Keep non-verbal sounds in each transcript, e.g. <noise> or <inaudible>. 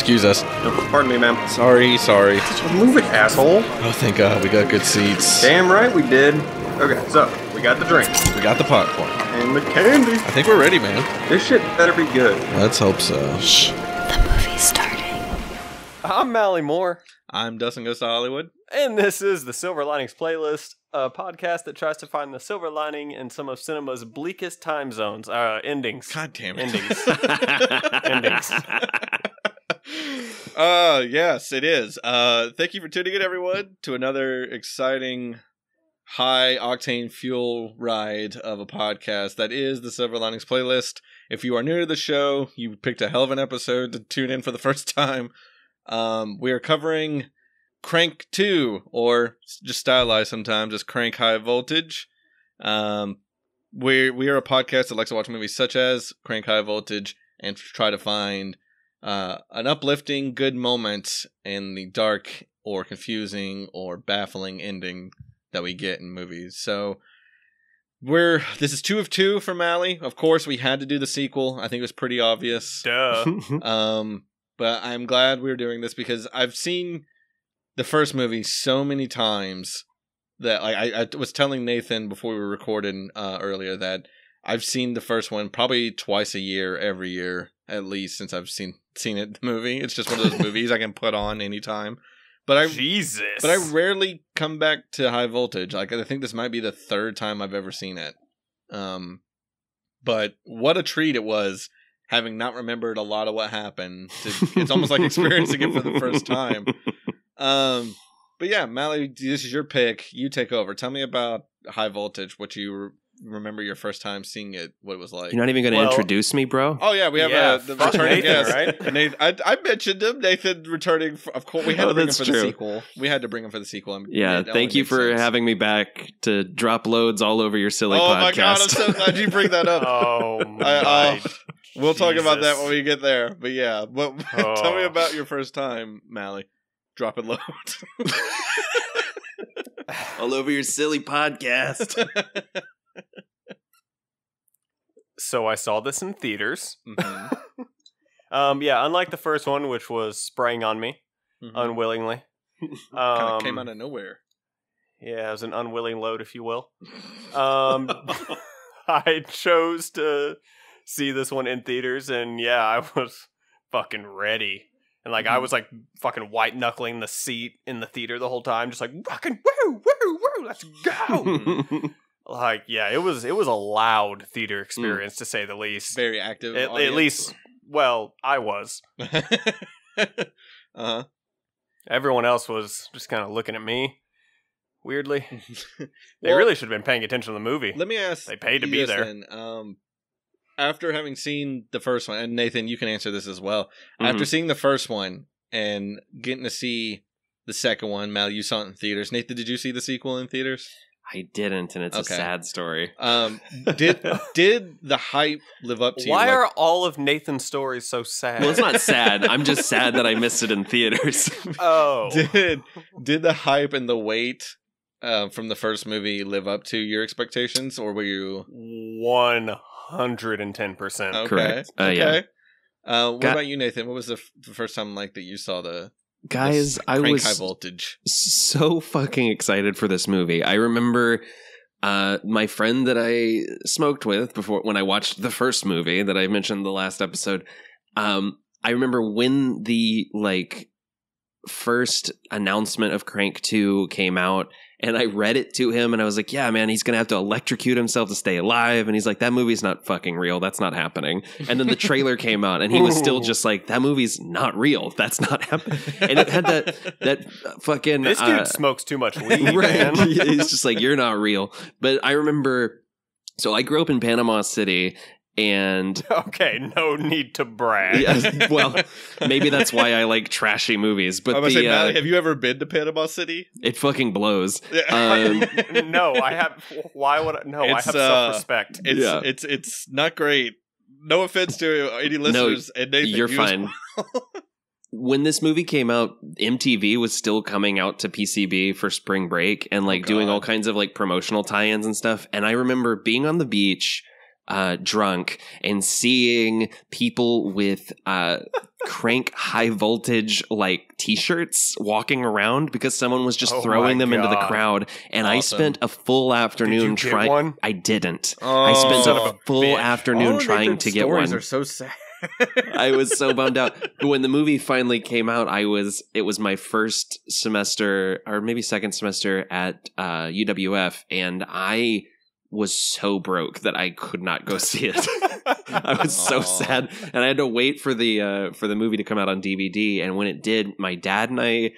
Excuse us. Pardon me, ma'am. Sorry, sorry. Move it, asshole. Oh, thank God, we got good seats. Damn right we did. Okay, so we got the drinks We got the popcorn. and the candy. I think we're ready, man. This shit better be good. Let's hope so. Shh, the movie's starting. I'm Mallie Moore, I'm Dustin Goes to Hollywood. and this is the Silver Linings Playlist, a podcast that tries to find the silver lining in some of cinema's bleakest time zones, uh, endings. God damn it. Endings. <laughs> Endings. Uh yes, it is. Uh thank you for tuning in everyone to another exciting high octane fuel ride of a podcast that is the Silver Linings playlist. If you are new to the show, you picked a hell of an episode to tune in for the <laughs> first time. Um we are covering Crank 2 or just stylized sometimes as Crank High Voltage. Um we we are a podcast that likes to watch movies such as Crank High Voltage and try to find uh, an uplifting, good moment in the dark or confusing or baffling ending that we get in movies. So we're this is two of two for Mallie. Of course, we had to do the sequel. I think it was pretty obvious. Duh. <laughs> Um, but I'm glad we're doing this because I've seen the first movie so many times that like I, I was telling Nathan before we were recording uh, earlier that I've seen the first one probably twice a year, every year at least since I've seen seen it. <laughs> The movie, it's just one of those <laughs> movies I can put on anytime. But I Jesus. but I rarely come back to High Voltage. Like I think this might be the third time I've ever seen it. Um, but what a treat it was having not remembered a lot of what happened. To, it's almost like experiencing it for the first time. <laughs> Um, but yeah, Mallie, this is your pick. You take over. Tell me about High Voltage. What you remember your first time seeing it? What it was like? You're not even going to Well- introduce me, bro. Oh yeah, we have Yeah, uh, the returning Nathan, guest. right? <laughs> Nathan, I, I mentioned him. Nathan returning. For, of course, we had Oh, to bring him that's for the sequel. We had to bring him for the sequel. and yeah, thank you for sense. having me back to drop loads all over your silly Oh podcast. my god, I'm so <laughs> glad you bring that up. <laughs> Oh my. I, oh, we'll talk about that when we get there. But yeah, but tell me Oh. about your first time, Mallie, dropping loads. all over your silly podcast. So I saw this in theaters. Mhm, <laughs> Um, yeah, unlike the first one, which was spraying on me mhm. unwillingly. <laughs> Um, came out of nowhere. Yeah, it was an unwilling load, if you will. <laughs> Um, I chose to see this one in theaters, and yeah, I was fucking ready. And like, I Mm-hmm. was like fucking white knuckling the seat in the theater the whole time, just like fucking woo, woo, woo, let's go. Like, yeah, it was it was a loud theater experience to say the least. Very active. At, at audience. least, well, I was. <laughs> uh-huh. Everyone else was just kind of looking at me weirdly. <laughs> They Well, really should have been paying attention to the movie. Let me ask. They paid to you be this there. then. Um, after having seen the first one, and Nathan, you can answer this as well. Mm-hmm. After seeing the first one and getting to see the second one, Mal, you saw it in theaters. Nathan, did you see the sequel in theaters? I didn't, and it's Okay. a sad story. Um, did <laughs> did the hype live up to you? Why Like- are all of Nathan's stories so sad? Well, it's not sad. I'm just <laughs> sad that I missed it in theaters. <laughs> Oh, did did the hype and the wait uh, from the first movie live up to your expectations, or were you one hundred and ten percent. okay? Correct. Uh, okay. yeah. Uh, what Got- about you, Nathan? What was the, f- the first time like that you saw the Guys, I was high voltage? so fucking excited for this movie. I remember uh, my friend that I smoked with before when I watched the first movie that I mentioned in the last episode. Um, I remember when the like first announcement of Crank 2 came out and I read it to him and I was like, yeah, man, he's going to have to electrocute himself to stay alive. And he's like, that movie's not fucking real. That's not happening. And then the trailer came out and he was still <laughs> just like, that movie's not real. That's not happening. And it had that, that fucking. This dude uh, smokes too much weed, <laughs> right. man. He's just like, you're not real. But I remember, so I grew up in Panama City and <laughs> okay, no need to brag. yeah, <laughs> well, maybe that's why I like trashy movies. But the, say, Matt, uh, have you ever been to Panama City? it fucking blows. Yeah. Um, <laughs> no, I have. Why would I? No, I have uh, self-respect. it's Yeah. it's it's not great. No offense to any listeners, and Nathan, You're you as fine. when this movie came out, MTV was still coming out to PCB for spring break and like Oh, doing all kinds of like promotional tie-ins and stuff. And I remember being on the beach uh, drunk and seeing people with uh, crank high voltage like t-shirts walking around because someone was just Oh throwing my them into the crowd and i spent a full afternoon trying one? i didn't Oh, i spent a a full bitch. afternoon All trying to get one are so sad. I was so bummed out. But when the movie finally came out, I was it was my first semester or maybe second semester at uh, UWF, and I was so broke that I could not go see it. <laughs> I was so sad, and I had to wait for the uh, for the movie to come out on DVD. And when it did, my dad and I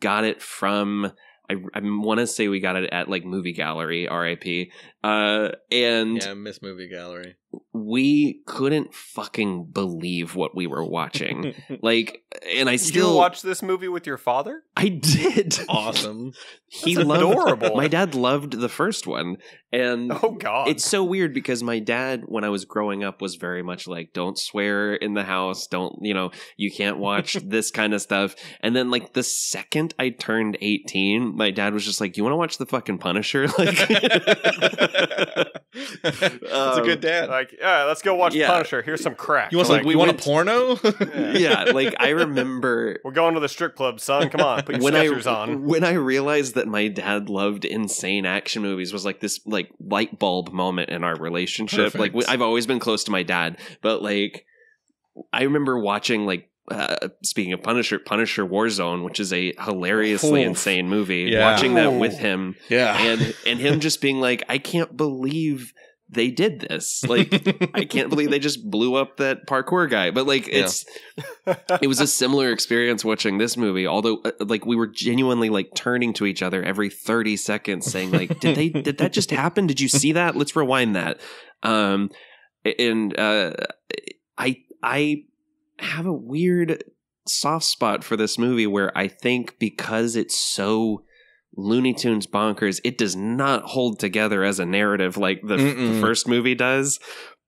got it from. I, I want to say we got it at like Movie Gallery, RIP. Uh, and yeah, Miss Movie Gallery. we couldn't fucking believe what we were watching. <laughs> like, and I still watched this movie with your father? I did. awesome. <laughs> he That's loved adorable. My dad loved the first one, and <laughs> Oh God! it's so weird because my dad, when I was growing up, was very much like, "Don't swear in the house. Don't you know? You can't watch this kind of stuff." And then, like the second I turned eighteen, my dad was just like, "You want to watch the fucking Punisher?" Like, That's a Um, good dad. like, yeah, let's go watch Yeah. Punisher. Here's some crack. you want like, some, you want a porno? <laughs> yeah, like I remember <laughs> We're going to the strip club, son. Come on, put your when I Skechers on. when I realized that my dad loved insane action movies was like this like light bulb moment in our relationship. Like Perfect. I've always been close to my dad, but like I remember watching like uh, speaking of Punisher, Punisher Warzone, which is a hilariously Oof. insane movie. Yeah. Watching that with him yeah. and and him just being like, I can't believe they did this. Like I <laughs> can't believe they just blew up that parkour guy. But like Yeah. it's it was a similar experience watching this movie although uh, like we were genuinely like turning to each other every 30 seconds saying like did they did that just happen did you see that let's rewind that um and uh i i have a weird soft spot for this movie where i think because it's so Looney Tunes bonkers, it does not hold together as a narrative like the, the first movie does.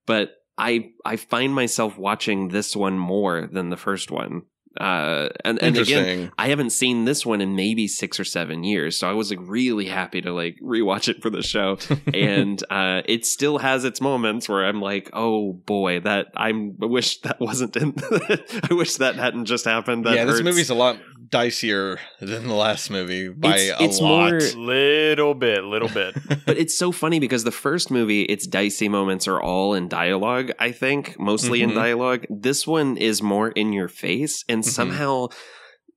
But I I find myself watching this one more than the first one. Uh, and and again, I haven't seen this one in maybe six or seven years, so I was like really happy to like rewatch it for the show. <laughs> and uh, it still has its moments where I'm like, oh boy, that I'm, I wish that wasn't in. <laughs> I wish that hadn't just happened. That yeah, this movie's a lot dicier than the last movie by It's- a it's lot. more- <laughs> little bit, little bit. <laughs> but it's so funny because the first movie, its dicey moments are all in dialogue, I think, mostly in Mhm. dialogue. This one is more in your face, and Mhm. somehow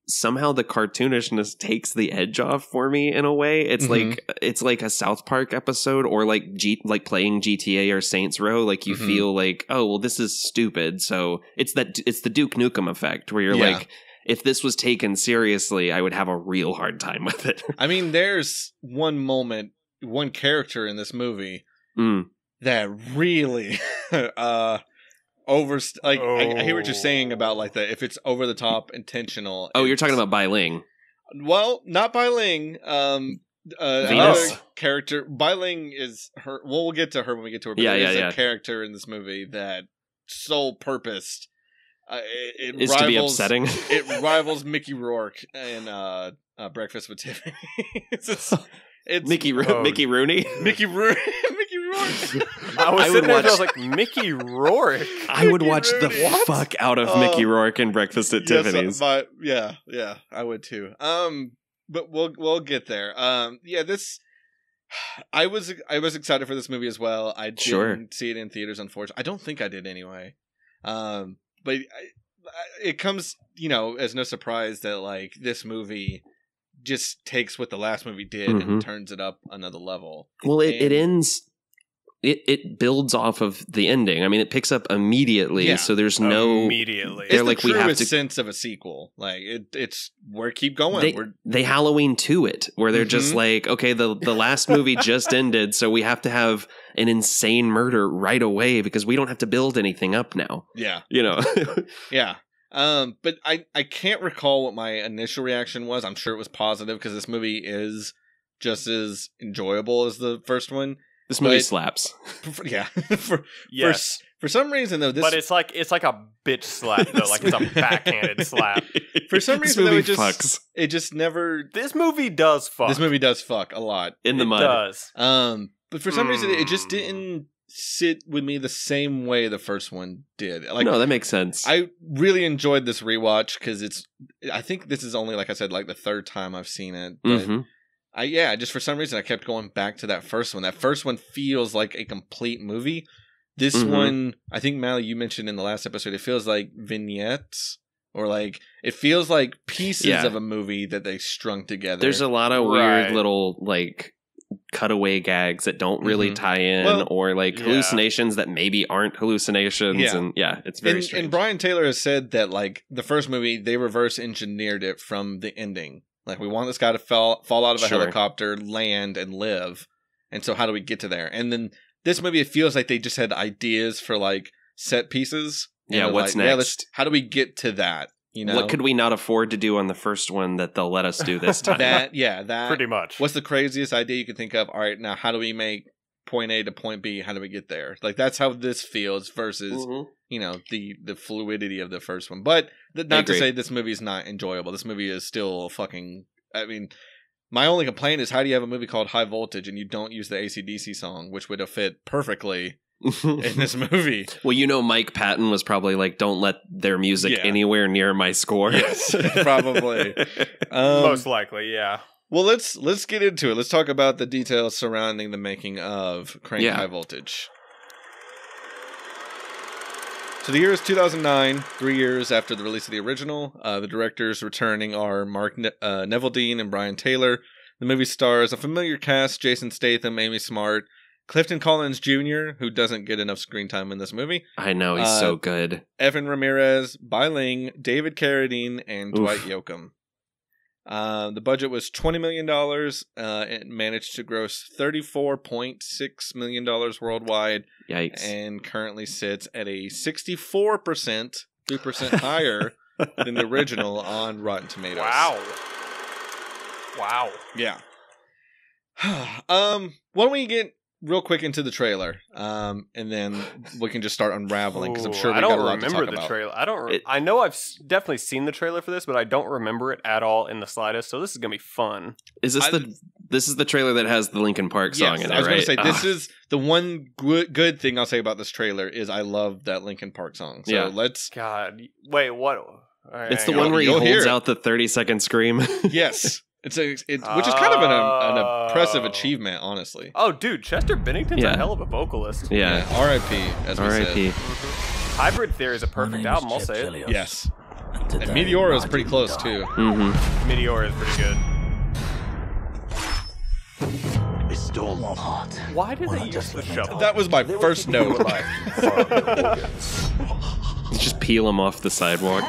somehow the cartoonishness takes the edge off for me in a way. It's Mhm. like it's like a South Park episode or like G like playing GTA or Saints Row. Like you Mhm. feel like, oh well, this is stupid. So it's that it's the Duke Nukem effect where you're Yeah. like, if this was taken seriously, I would have a real hard time with it. I mean, there's one moment, one character in this movie Mm. that really <laughs> uh over like I, I hear what you're saying Oh. about like the if it's over the top intentional. Oh, you're talking about Bai Ling. well, not Bai Ling. Um, uh, Venus? another character. Bai Ling is her. Well, we'll get to her when we get to her. But Yeah, there yeah, is yeah. a character in this movie that sole purposed. Uh, it, it Is rivals, to be upsetting. it <laughs> rivals Mickey Rourke in uh, uh, Breakfast with Tiffany. <laughs> it's, <laughs> it's Mickey Ro- Oh. Mickey Rooney. Mickey Rourke. Mickey Rourke. I was I sitting would there and I was watch- like, Mickey Rourke. I would Mickey watch the What? fuck out of. Mickey Rourke in Breakfast at Yes, uh, Tiffany's. but yeah, yeah, I would too. Um, but we'll we'll get there. Um, yeah, this. <sighs> I was I was excited for this movie as well. I didn't Sure. see it in theaters, unfortunately. I don't think I did anyway. Um, but I, I- it comes, you know, as no surprise that like this movie just takes what the last movie did Mhm. and turns it up another level. well, it, it ends. It it builds off of the ending. I mean, it picks up immediately, Yeah. so there's no. immediately. They're It's like, the we have truest to- sense of a sequel. Like it, it's we're keep going. They, we're they Halloween to it, where they're just Mhm. like, okay, the the last movie just <laughs> ended, so we have to have an insane murder right away because we don't have to build anything up now. yeah. You know, <laughs> Yeah. Um, but I I can't recall what my initial reaction was. I'm sure it was positive because this movie is just as enjoyable as the first one. This movie But- slaps. <laughs> For- yeah. <laughs> for, yes. for for some reason though, this but it's like it's like a bitch slap though, like it's a <laughs> backhanded slap. for some This reason though, movie it just fucks it just never. This movie does fuck. This movie does fuck a lot. in the it mud. does. Um, but for some reason it just Mm. didn't sit with me the same way the first one did. Like no, that makes sense. I really enjoyed this rewatch because it's. I think this is only like I said, like the third time I've seen it. But Mhm. I yeah, just for some reason I kept going back to that first one. That first one feels like a complete movie. This Mhm. one, I think Mallie, you mentioned in the last episode, it feels like vignettes or like it feels like pieces Yeah. of a movie that they strung together. There's a lot of Right. weird little like cutaway gags that don't really Mhm. tie in Well, or like yeah. hallucinations that maybe aren't hallucinations Yeah. and yeah it's very and, strange and Brian Taylor has said that like the first movie they reverse engineered it from the ending. Like we want this guy to fall fall out of a Sure. helicopter, land, and live. And so how do we get to there? And then this movie it feels like they just had ideas for like set pieces. Yeah, what's like, let's- next? how do we get to that? You know what could we not afford to do on the first one that they'll let us do this <laughs> time that yeah that Pretty much. What's the craziest idea you can think of? All right, now how do we make point A to point B? How do we get there? Like that's how this feels versus Mhm. you know the the fluidity of the first one. But th- not to say this movie is not enjoyable. This movie is still fucking. I mean, my only complaint is how do you have a movie called High Voltage and you don't use the ACDC song, which would have fit perfectly <laughs> in this movie? well you know mike patton was probably like don't let their music Yeah. anywhere near my score Yes, <laughs> probably. <laughs> Um, Most likely, yeah. Well, let's let's get into it. Let's talk about the details surrounding the making of Crank Yeah. High Voltage. So the year is 2009, three years after the release of the original. Uh, the directors returning are Mark ne- uh, Neveldine and Brian Taylor. The movie stars a familiar cast: Jason Statham, Amy Smart, Clifton Collins Jr., who doesn't get enough screen time in this movie, i know he's Uh, so good Efren Ramirez, Bai Ling, David Carradine, and Oof. Dwight Yoakam. Uh, the budget was twenty million dollars. Uh, it managed to gross thirty-four point six million dollars worldwide, yikes and currently sits at a sixty-four percent, three percent higher <laughs> than the original on Rotten Tomatoes. Wow. Wow. Yeah. <sighs> um. Why don't we get real quick into the trailer, um, and then we can just start unraveling because I'm sure we I don't got a lot to remember talk the about. trailer. I don't. Re- It- I know I've s- definitely seen the trailer for this, but I don't remember it at all in the slightest. So this is gonna be fun. is this I- the this is the trailer that has the linkin park song Yes, in it I was right going to say this Ah. is the one good, good thing I'll say about this trailer is I love that Linkin Park song. So Yeah. let's God, wait, what? All right, it's the hang one where he You'll hear holds it. out the 30 second scream <laughs> yes, it's a it, which is kind of an, an impressive Oh. achievement, honestly. Oh, dude, Chester Bennington's Yeah. a hell of a vocalist. yeah R.I.P. As we r.i.p Hybrid Theory is a perfect album. I'll say it. said. Yes, and Meteora is pretty close too. hmm Meteor is pretty good. Restore my heart. Why did they use the shovel? That was my first note. just peel him off the sidewalk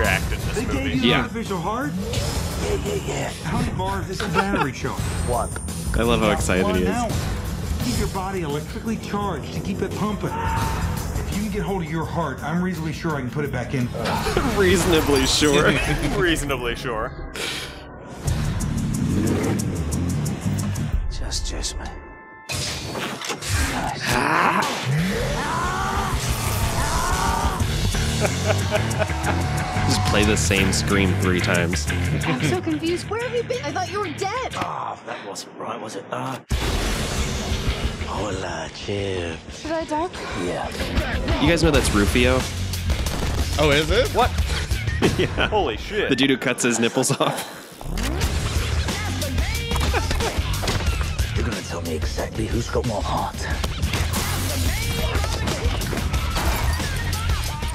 is jacked in this They gave you Yeah. an artificial heart? Yeah, yeah, yeah. How many bars is this battery charge? One. i love how excited he is hour. Keep your body electrically charged to keep it pumping. If you can get hold of your heart, I'm reasonably sure I can put it back in. <laughs> reasonably sure <laughs> Reasonably sure. Just, just me. <laughs> <laughs> just play the same scream three times I'm so confused. Where have you been? I thought you were dead. Ah, that wasn't right, was it? Ah. Hola, Chip. Should I duck? Yeah. you guys know that's rufio Oh, is it? What? <laughs> yeah Holy shit. the dude who cuts his nipples off You're gonna tell me exactly who's got more heart.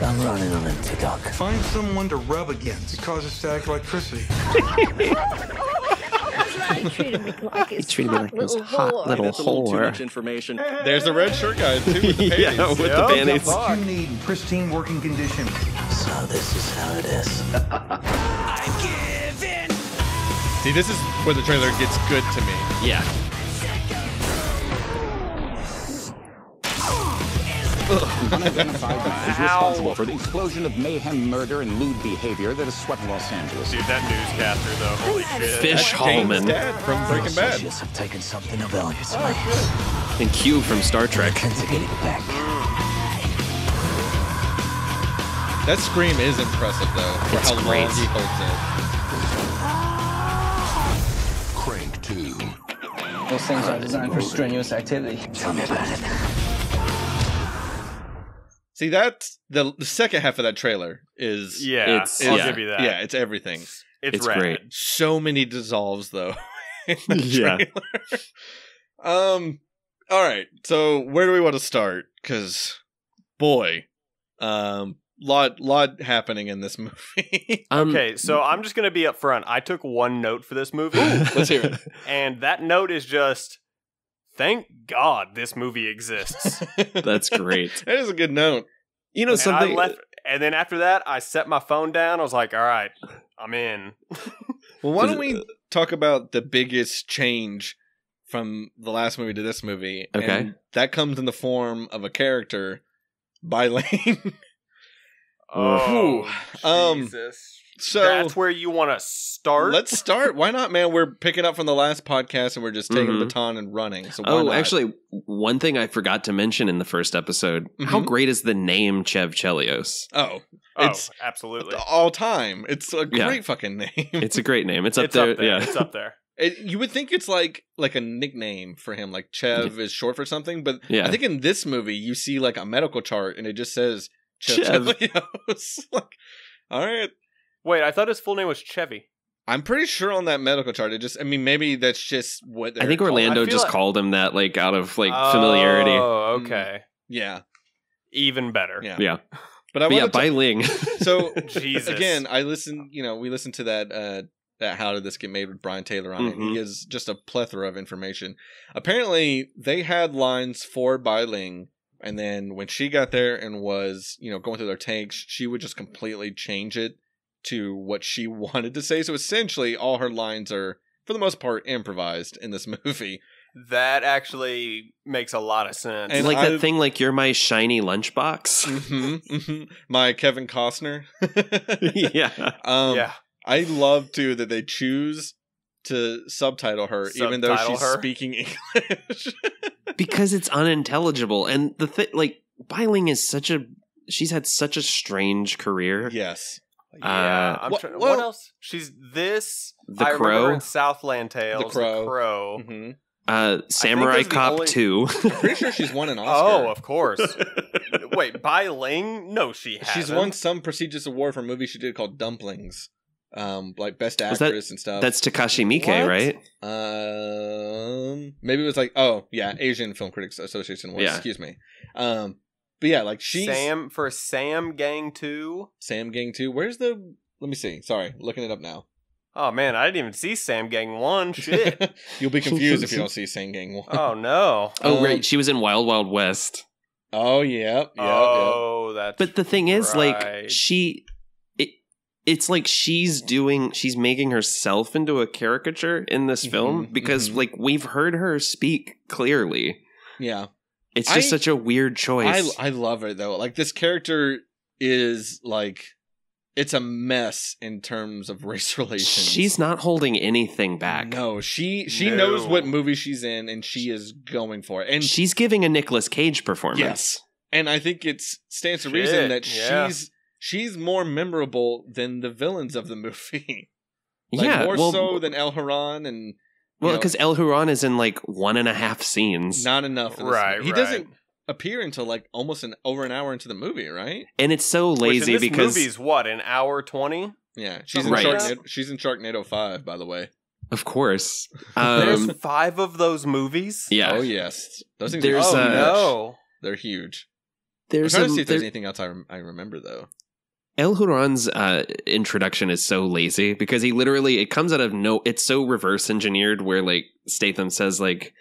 I'm running on empty, Doc. Find someone to rub against. It causes static electricity. <laughs> He treated me like his treated me hot like his little hot whore. little That's a little too whore. much information. There's the red shirt guy too. With the <laughs> yeah with Yep. the panties What you need pristine working condition. So this is how it is. See, this is where the trailer gets good to me. yeah unidentified man is responsible for the explosion of mayhem, murder, and lewd behavior that has swept Los Angeles. Dude, that newscaster though. Holy shit. Fish James' Hallman from Breaking Bad. Associates have taken something of value to me. Oh, and Q from Star Trek. To get it back. That scream is impressive though, for It's how great. long he holds it. Crank 2. Those things are designed for strenuous activity. Tell me about it. See, that's the, the second half of that trailer is Yeah, It's- I'll yeah. give you that. yeah, it's everything. it's, It's great. So many dissolves though. <laughs> in the Yeah. um. All right. So where do we want to start? Because boy, um, lot lot happening in this <laughs> movie. Um, Okay, so I'm just gonna be upfront. I took one note for this movie, Let's hear it. and that note is just, "Thank God this movie exists." <laughs> That's great. <laughs> that is a good note. You know And I something. left, and then after that, I set my phone down. I was like, "All right, I'm in." <laughs> Well, why don't we talk about the biggest change from the last movie to this movie? Okay. And that comes in the form of a character, Bai Ling. Oh, Um, Jesus. So that's where you want to start. let's start. Why not, man? We're picking up from the last podcast and we're just taking Mhm. the baton and running. So why Oh, not? actually, one thing I forgot to mention in the first episode: how Mhm. great is the name Chev Chelios? oh, oh, it's absolutely. all time. It's a Yeah. great fucking name. It's a great name. It's up It's there. up there. Yeah, It's up there. <laughs> It, you would think it's like like a nickname for him, like Chev is short for something, but Yeah. I think in this movie you see like a medical chart and it just says Chev. Chev. Chelios. <laughs> like, all right, Wait, I thought his full name was Chevy. I'm pretty sure on that medical chart it just. I mean, maybe that's just what I think. Orlando I just like- called him that, like out of like familiarity. Oh, okay. Yeah, Even better. yeah, Yeah, <laughs> But I but yeah, want to. Bai Ling. <laughs> so <laughs> Jesus. again, I listened. You know, we listened to that. uh that how did this get made with Brian Taylor on it? And Mhm. he has just a plethora of information. Apparently, they had lines for Bai Ling, and then when she got there and was you know going through their tanks, she would just completely change it to what she <laughs> wanted to say. So essentially, all her lines are for the most part improvised in this <laughs> movie. That actually makes a lot of sense. And like I- that thing, like you're my shiny lunchbox. <laughs> hmm hmm My Kevin Costner. yeah, um, yeah. I love too that they choose to subtitle her even though she's her? speaking English. because it's unintelligible, and the thing, like Bai Ling is such a. She's had such a strange career. yes. Yeah. Uh, I'm wha- trying- well- what else? She's this. The I Crow? in Southland Tales. The Crow. The Crow. hmm Uh, Samurai those are the Cop only- Two. <laughs> Pretty sure she's won an <laughs> Oscar. Oh, of course. <laughs> Wait, Bai Ling? No, she hasn't. she's won some prestigious award for a movie she did called Dumplings, um, like best Was that- actress and stuff. That's Takashi Miike, What? right? um, maybe it was like oh yeah, Asian Film Critics Association Awards. Yeah. Excuse me. Um, but yeah, like she Sam for Sam Gang 2. Sam Gang Two. Where's the? Let me see. Sorry, looking it up now. Oh man, I didn't even see Sam Gang 1. <laughs> Shit. You'll be confused if you don't <laughs> see Sam Gang one. oh no. Oh, Um, right. She was in Wild Wild West. Oh yeah, yeah, oh, that's But the thing is, like, she. It, it's like she's doing. She's making herself into a caricature in this film Mhm, because, mhm. like, we've heard her speak clearly. yeah. It's just I- such a weird choice. I I love it though. Like this character is like it's a mess in terms of <laughs> race relations. She's not holding anything back. No, she she No. knows what movie she's in and she is going for it. And She's giving a Nicolas Cage performance. yes. And I think it's stands to reason that yeah. she's she's more memorable than the villains of the movie. <laughs> like yeah. more well, so than El Huron and well, because El Huron is in like one and a half scenes, not enough. in Right, movie. He right. doesn't appear until like almost an over an hour into the movie, right? and it's so Which in lazy this because movie's what, an hour 20? Yeah, she's in Something like Sharknado. She's in Sharknado Five, by the way. of course, <laughs> There's um, five of those movies? yeah. Oh yes, those things There's, are Oh uh, no. They're huge. There's I'm trying a, to see if there's there- anything else I, rem- I remember though. El Huron's uh, introduction is so lazy because he literally it comes out of no. It's so reverse engineered where like Statham says like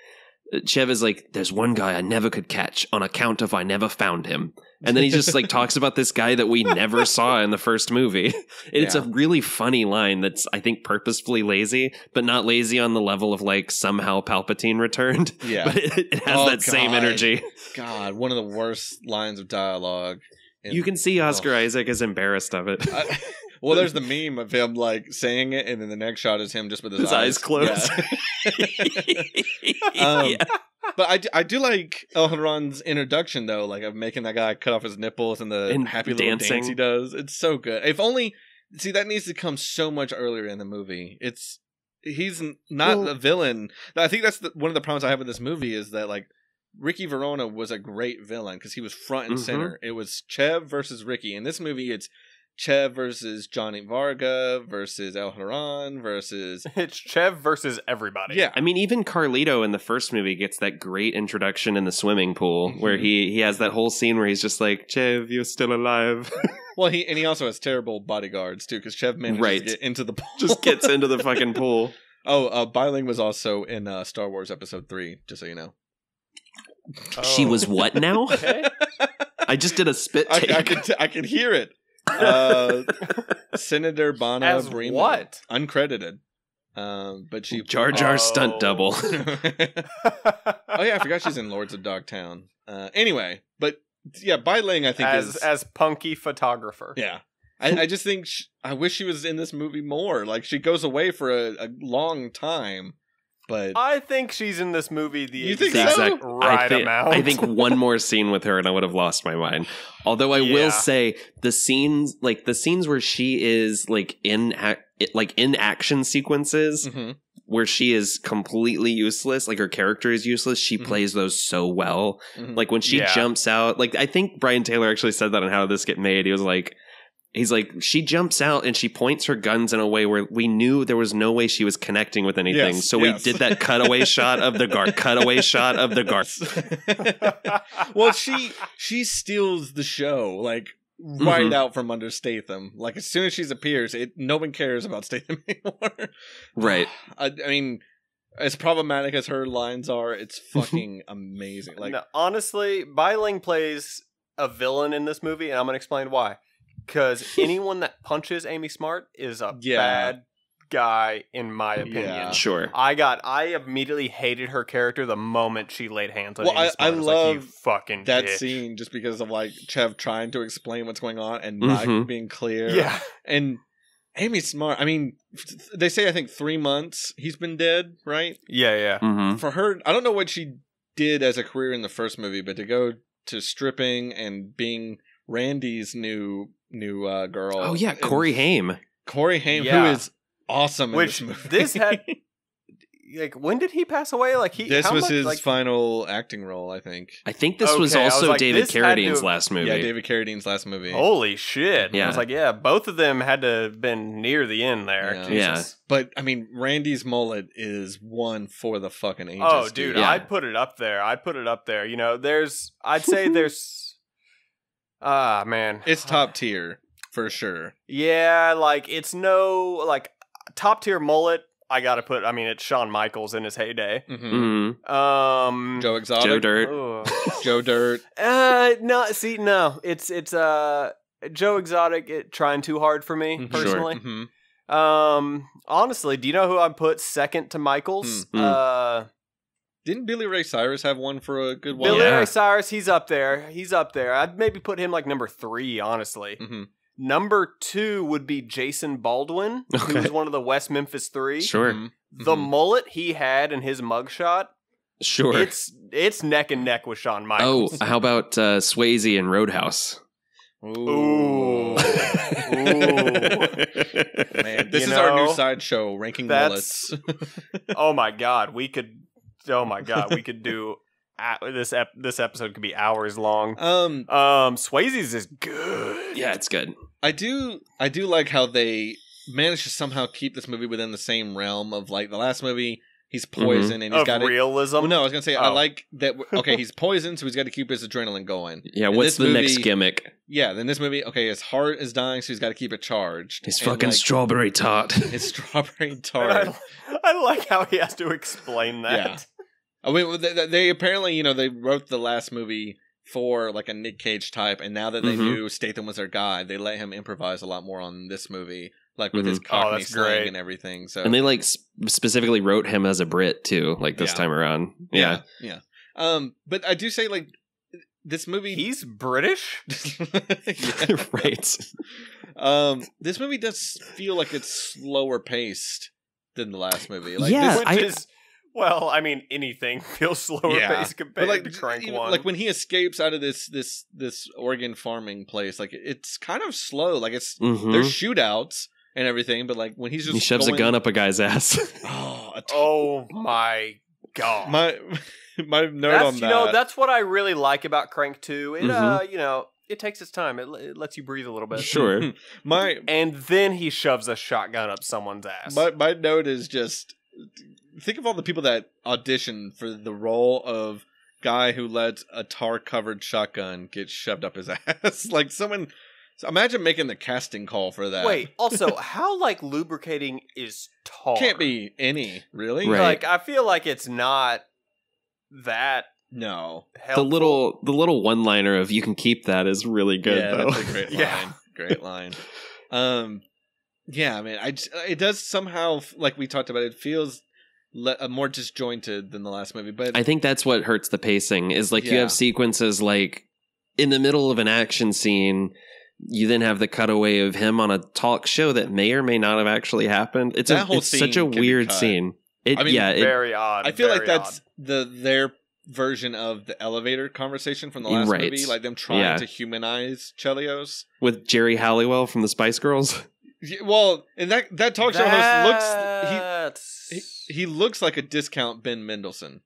Chev is like, "There's one guy I never could catch on account of I never found him," and then he just like talks about this guy that we never <laughs> saw in the first movie. <laughs> And It's a really funny line that's I think purposefully lazy, but not lazy on the level of like somehow Palpatine returned. <laughs> Yeah. but it, it has Oh, that same energy. God, one of the worst lines of dialogue. In- You can see Oscar Oh. Isaac is embarrassed of it. I- well, there's the meme of him like saying it, and then the next shot is him just with his, His eyes closed. Yeah. <laughs> <laughs> Um, Yeah. But I do, I do like El Huron's introduction though, like of making that guy cut off his nipples and the And happy little dancing. dance he does. It's so good. If only see that needs to come so much earlier in the movie. It's he's not Well- a villain. I think that's the, one of the problems I have with this movie is that like Ricky Verona was a great villain because he was front and Mhm. center. It was Chev versus Ricky. In this movie, it's Chev versus Johnny Varga versus El Huron versus <laughs> It's Chev versus everybody. yeah. I mean, even Carlito in the first movie gets that great introduction in the swimming pool where Mhm. he he has that whole scene where he's just like, "Chev, you're still alive." <laughs> Well, he and he also has terrible bodyguards too because Chev manages Right. to get into the pool. just gets into the fucking <laughs> pool. oh, uh, Bai Ling was also in uh, Star Wars Episode Three. Just so you know. She Oh. was what now? <laughs> Okay. I just did a spit take. I can t- I can hear it. <laughs> Uh, Senator Bana As Bremo, what? uncredited. Um, but she Jar Jar Oh. stunt double. <laughs> oh yeah, I forgot she's in Lords of Dogtown. Uh, anyway, but yeah, Bai Ling I think as is as punky photographer. yeah. I, I just think sh I wish she was in this movie more. Like she goes away for a, a long time, but I think she's in this movie the You think exact so? Right I think, amount. I think one more scene with her and I would have lost my mind. Although I Yeah. will say the scenes, like the scenes where she is like in ac- like in action sequences Mhm. where she is completely useless, like her character is useless. She Mhm. plays those so well. Mhm. Like when she Yeah. jumps out, like I think Brian Taylor actually said that on How Did This Get Made. He was like, he's like, she jumps out and she points her guns in a way where we knew there was no way she was connecting with anything. Yes, so yes. we did that <laughs> cutaway shot of the guard, cutaway shot of the guard. well, she she steals the show like right Mhm. out from under Statham. Like as soon as she appears, it no one cares about Statham <laughs> anymore. Right. <sighs> I, I mean, as problematic as her lines are, it's fucking amazing. Like, No, honestly, Bai Ling plays a villain in this movie, and I'm gonna explain why. Because <laughs> anyone that punches Amy Smart is a Yeah. bad guy, in my opinion. Yeah. Sure. I got. I immediately hated her character the moment she laid hands on Well, Amy I- Smart. I was like, you love fucking that bitch. scene just because of like Chev trying to explain what's going on and not Mhm. being clear. Yeah, and Amy Smart. I mean, f- they say I think three months he's been dead, right? yeah, yeah. hmm For her, I don't know what she did as a career in the first movie, but to go to stripping and being Randy's new new uh, girl. Oh yeah, and Corey Haim. Corey Haim, Yeah. who is awesome. In Which this, movie. this had- <laughs> Like, when did he pass away? Like he. this how was much, his like, final acting role, I think. I think this was Okay, was also like, David this had to Carradine's last movie. Yeah, David Carradine's last movie. Holy shit! Yeah. I was like, yeah, both of them had to have been near the end there. Yeah. Yeah. But I mean, Randy's mullet is one for the fucking ages. Oh, dude, Yeah. I'd put it up there. I'd put it up there. You know, there's. I'd say there's. <laughs> Ah, man, it's top tier for sure. Yeah, like it's no like top tier mullet. I gotta put. I mean, it's Shawn Michaels in his heyday. hmm hmm Um, Joe Exotic, Joe Dirt. ugh. Joe Dirt. <laughs> Uh, no. See, no. It's it's uh Joe Exotic. It trying too hard for me Mhm. personally. Mhm. Um, honestly, do you know who I put second to Michaels? Hmm. Uh, Didn't Billy Ray Cyrus have one for a good while? Billy Yeah. Ray Cyrus. He's up there. He's up there. I'd maybe put him like number three. Honestly, Mhm. number two would be Jason Baldwin, who Okay. was one of the West Memphis Three. Sure. Mhm. The Mhm. mullet he had in his mugshot, Sure. it's it's neck and neck with Shawn oh, how about uh, Swayze and Roadhouse? Ooh. Ooh. <laughs> Man, this You is our new know, sideshow, ranking that's- mullets. <laughs> oh my god, we could. Oh my <laughs> god, we could do. Uh, this ep- this episode could be hours long. um, Um, Swayze's is good. yeah, it's good. I do, I do like how they managed to somehow keep this movie within the same realm of like the last movie. He's poisoned and he's of got it. realism. Well, no, I was gonna say I Oh. like that. <laughs> Okay, he's poisoned, so he's got to keep his adrenaline going. Yeah, In what's this the next movie- gimmick? Yeah, then this movie, okay, his heart is dying, so he's got to keep it charged. His And, fucking like, strawberry tart. his strawberry <laughs> tart. I, I like how he has to explain that. Yeah. I mean, they, they- they apparently, you know, they wrote the last movie for like a Nick Cage type, and now that they Mhm. knew Statham was their guy, they let him improvise a lot more on this movie, like with his Oh, Cockney that's slang great. and everything. So and they like s- specifically wrote him as a Brit too, like this Yeah. time around. Yeah. yeah, yeah. Um, but I do say like this movie. He's British. <laughs> <laughs> Right. Um, this movie does feel like it's slower paced than the last movie. Like Yeah, this, Which I- is well, I mean, anything <laughs> feels slower Yeah. paced but compared like to Crank even- One. like when he escapes out of this this this organ farming place, like it's kind of slow. Like it's Mhm. there's shootouts and everything, but like when he's just he shoves going, a gun up a guy's ass. <laughs> <laughs> Oh, a t- Oh my god. my my note that's, on you know, that's what I really like about Crank 2. It Mhm. uh, you know, it takes its time. It, it lets you breathe a little bit. sure. my And then he shoves a shotgun up someone's ass. my my note is just think of all the people that audition for the role of guy who lets a tar covered shotgun get shoved up his <laughs> ass. <laughs> like someone so imagine making the casting call for that. Wait, <laughs> also, how like lubricating is tar? Can't be any, really? Right. Like, I feel like it's not that No. The little the little one liner of you can keep that is really good yeah, though. that's a great line. Yeah. Great line. Um, yeah, I mean, I j- it does somehow like we talked about. It feels le- uh, more disjointed than the last movie, but I think that's what hurts the pacing is like you have sequences like in the middle of an action scene you then have the cutaway of him on a talk show that may or may not have actually happened. It's That a, whole it's such a scene can be weird scene. It, I mean, yeah, it, very odd. I feel like that's odd. the their version of the elevator conversation from the last Right. movie, like them trying Yeah. to humanize Chelios. with Geri Halliwell from the Spice Girls. <laughs> Yeah, Well, and that that talk show host looks he he, he looks like a discount Ben Mendelsohn.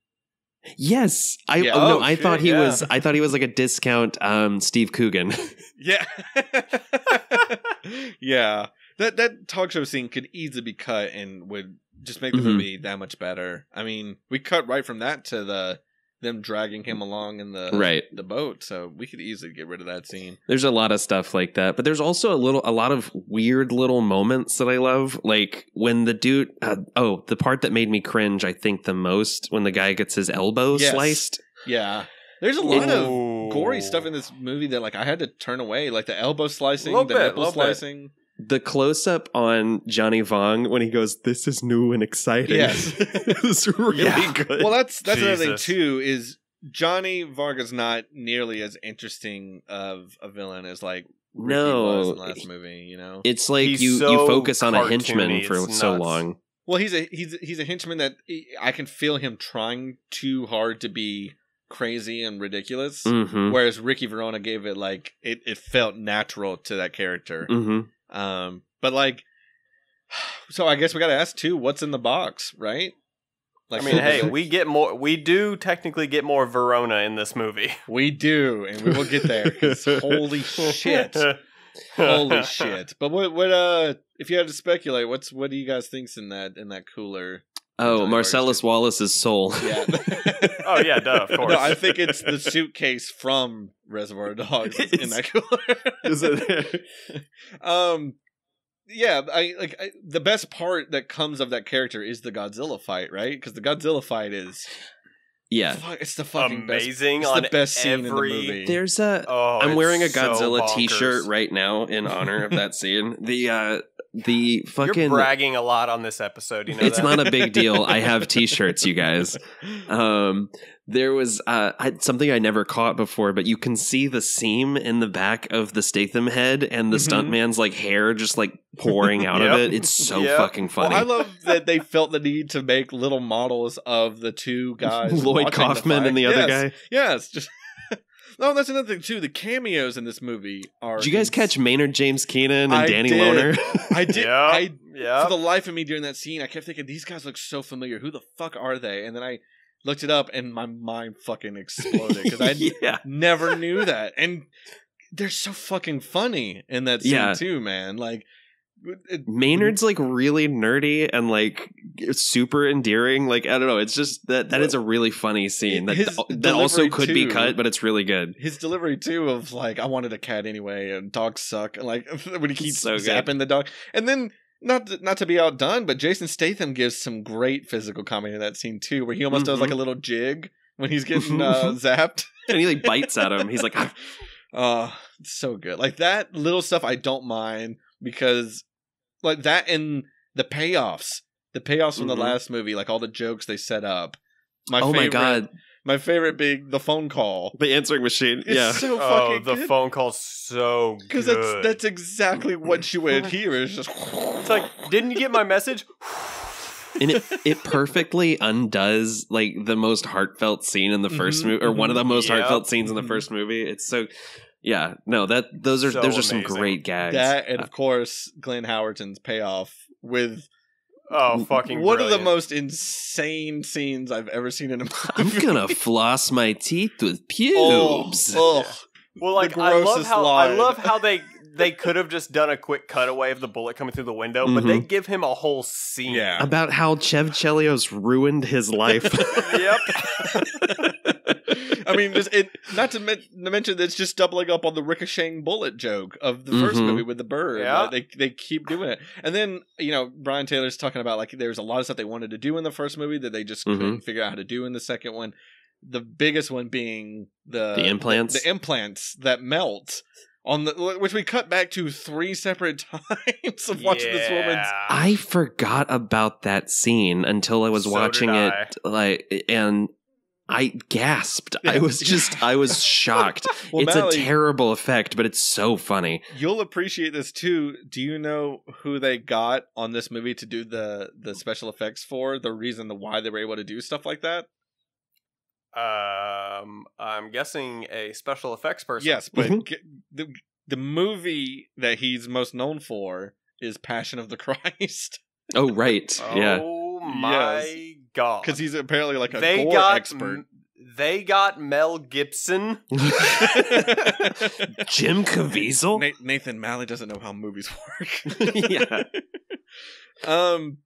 Yes, I Yeah. oh, no, Oh, I shit, thought he yeah. was I thought he was like a discount um Steve Coogan. <laughs> Yeah. <laughs> yeah. That that talk show scene could easily be cut and would just make the Mhm. movie that much better. I mean, we cut right from that to the them dragging him along in the Right. the boat, so we could easily get rid of that scene. There's a lot of stuff like that, but there's also a little, a lot of weird little moments that I love. Like when the dude, uh, oh, the part that made me cringe, I think the most when the guy gets his elbow Yes. sliced. Yeah. There's a lot of gory stuff in this movie that like I had to turn away, like the elbow slicing, the bit, nipple slicing. bit. Slicing. The close up on Johnny Vang when he goes, "This is new and exciting." Yes. <laughs> it's really Yeah. good. Well, that's that's another thing too. Is Johnny Varga's not nearly as interesting of a villain as like Ricky No. was in the last movie. You know, it's like He's you you focus on a henchman for it's so long. well, he's a he's he's a henchman that I can feel him trying too hard to be crazy and ridiculous. Mm-hmm. Whereas Ricky Verona gave it like it, it felt natural to that character. Mm-hmm. Um, but like, <sighs> so I guess we got to ask too, what's in the box, right? Like, I mean, hey, we get more. We do technically get more Verona in this movie. <laughs> we do, and we will get there. <laughs> holy shit, <laughs> holy shit! But what, what, uh, if you had to speculate, what's what do you guys think's in that in that cooler? Oh, Marcellus Vargas. Wallace's soul. Yeah. <laughs> Oh, yeah, duh, of <laughs> course. No, I think it's the suitcase from Reservoir Dogs is <laughs> in that cooler. Is it? um, yeah, I like I, the best part that comes of that character is the Godzilla fight, right? Because the Godzilla fight is yeah. fuck, it's the fucking Amazing best. It's on the best scene in the movie. There's a Oh, I'm it's wearing a Godzilla bonkers. t-shirt right now in honor of that scene. The uh the fucking You're bragging a lot on this episode. You know, it's that? not a big <laughs> deal. I have t-shirts, you guys. <laughs> Um there was uh I, something I never caught before, but you can see the seam in the back of the Statham head and the Mhm. stuntman's like hair just like pouring out Yep. of it. It's so Yep. fucking Well, funny. I love that they felt the need to make little models of the two <laughs> guys, Lloyd Kaufman fight. and the other Yes. guy. Yes, just no. That's another thing too. The cameos in this movie are. Did you guys ins- catch Maynard James Keenan and I Danny did. Lohner? <laughs> I did. Yep. I yeah. for the life of me during that scene, I kept thinking these guys look so familiar. Who the fuck are they? And then I looked it up, and my mind fucking exploded because I <laughs> yeah. never knew that. And they're so fucking funny in that scene Yeah. too, man. Like. It- Maynard's like really nerdy and like super endearing. Like I don't know, it's just that that is a really funny scene that His that also could be cut, but it's really good. his delivery too of like I wanted a cat anyway and dogs suck and like <laughs> when he keeps So good. zapping the dog and then not to, not to be outdone but Jason Statham gives some great physical comedy in that scene too where he almost does Mhm. like a little jig when he's getting <laughs> uh, zapped And he like bites at him. He's like, "Ah." oh <laughs> it's so good like that little stuff I don't mind because like that and the payoffs the payoffs from the Mhm. last movie like all the jokes they set up my "Oh my favorite, god, my favorite big the phone call the answering machine!" it's yeah, so oh, the good. phone call's so good. Because that's that's exactly what you would <laughs> hear. Is just It's like, didn't you get my message? <laughs> and it it perfectly undoes like the most heartfelt scene in the 1st Mhm, movie, or one of the most Yep. heartfelt scenes in the Mhm. first movie. It's so Yeah, no, that those are So those are some great gags. That and uh, of course Glenn Howerton's payoff with Oh, fucking one of the most insane scenes I've ever seen in a <laughs> movie. I'm gonna floss my teeth with pubes. oh. Well, like the I love grossest how I love how they they could have just done a quick cutaway of the bullet coming through the window, but Mm-hmm. they give him a whole scene. Yeah. About how Chev Chelios ruined his life. <laughs> yep. I mean, just it, not to, men- to mention that it's just doubling up on the ricocheting bullet joke of the 1st Mhm. movie with the bird. Yeah. Like, they they keep doing it, and then you know Brian Taylor's talking about like there's a lot of stuff they wanted to do in the first movie that they just Mhm. couldn't figure out how to do in the second one. The biggest one being the The implants? the, implants that melt. On the which we cut back to three separate <laughs> times of watching this woman's I forgot about that scene until I was So watching did it, like, and I gasped. I <laughs> was just, I was shocked. <laughs> Well, it's Mallie- a terrible effect, but it's so funny. You'll appreciate this too. Do you know who they got on this movie to do the the special effects for? The reason the why they were able to do stuff like that? Um, I'm guessing a special effects person. Yes, but Mhm. g- the the movie that he's most known for is Passion of the <laughs> Christ Oh, right. Yeah. Oh my god! because he's apparently like a they gore got expert. they got Mel Gibson. <laughs> Jim Caviezel? Na- Nathan Mallie doesn't know how movies <laughs> work. yeah. Um,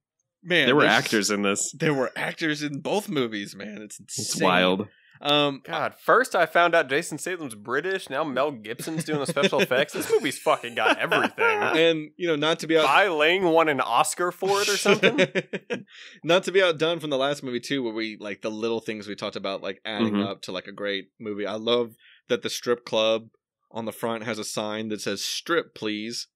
man, There were actors in this. There were actors in both movies. Man, it's insane. It's wild. Um, God, first I found out Jason Statham's British. Now Mel Gibson's doing the special <laughs> effects. This movie's fucking got everything. and you know, not to be out- Bai Ling won an Oscar for it or something. <laughs> Not to be outdone from the last movie too, where we like the little things we talked about, like adding Mhm. up to like a great movie. I love that the strip club on the front has a sign that says "Strip, please."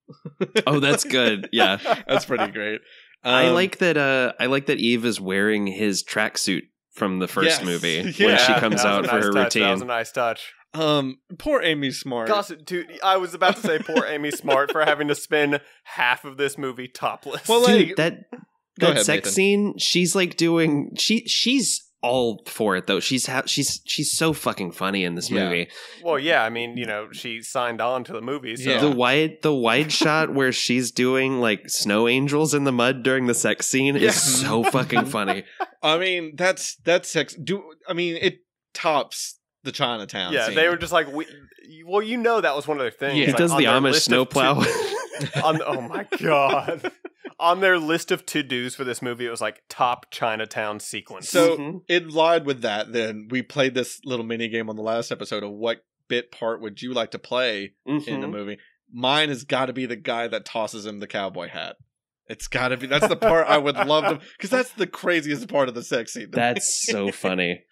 Oh, that's good. Yeah. <laughs> That's pretty great. I Um, like that uh I like that Eve is wearing his tracksuit from the first Yes. movie <laughs> when she comes out for nice her touch. That was a nice touch. um poor Amy Smart. Gossip, dude, I was about to say poor <laughs> Amy Smart for having to spend half of this movie topless. Well, like- Dude, that that ahead, sex Nathan. scene, she's like doing she she's all for it though. She's ha- she's she's so fucking funny in this Yeah. movie. well, yeah, I mean, you know, she signed on to the movie, so Yeah. The wide the wide <laughs> shot where she's doing like snow angels in the mud during the sex scene Yeah. is so fucking funny. I mean, that's that's sex. Do I mean it tops the Chinatown? yeah, scene. they were just like, we, well, you know, that was one of their things. Yeah. He like, does on the their Amish list of snowplow. to- <laughs> on, oh my god. <laughs> on their list of to dos for this movie, it was like top Chinatown sequence. So Mhm. it lied with that. Then we played this little mini game on the last episode of what bit part would you like to play in Mm-hmm. the movie. Mine has got to be the guy that tosses him the cowboy hat. It's got to be. That's the part I would love to because that's the craziest part of the sex scene. That's so funny.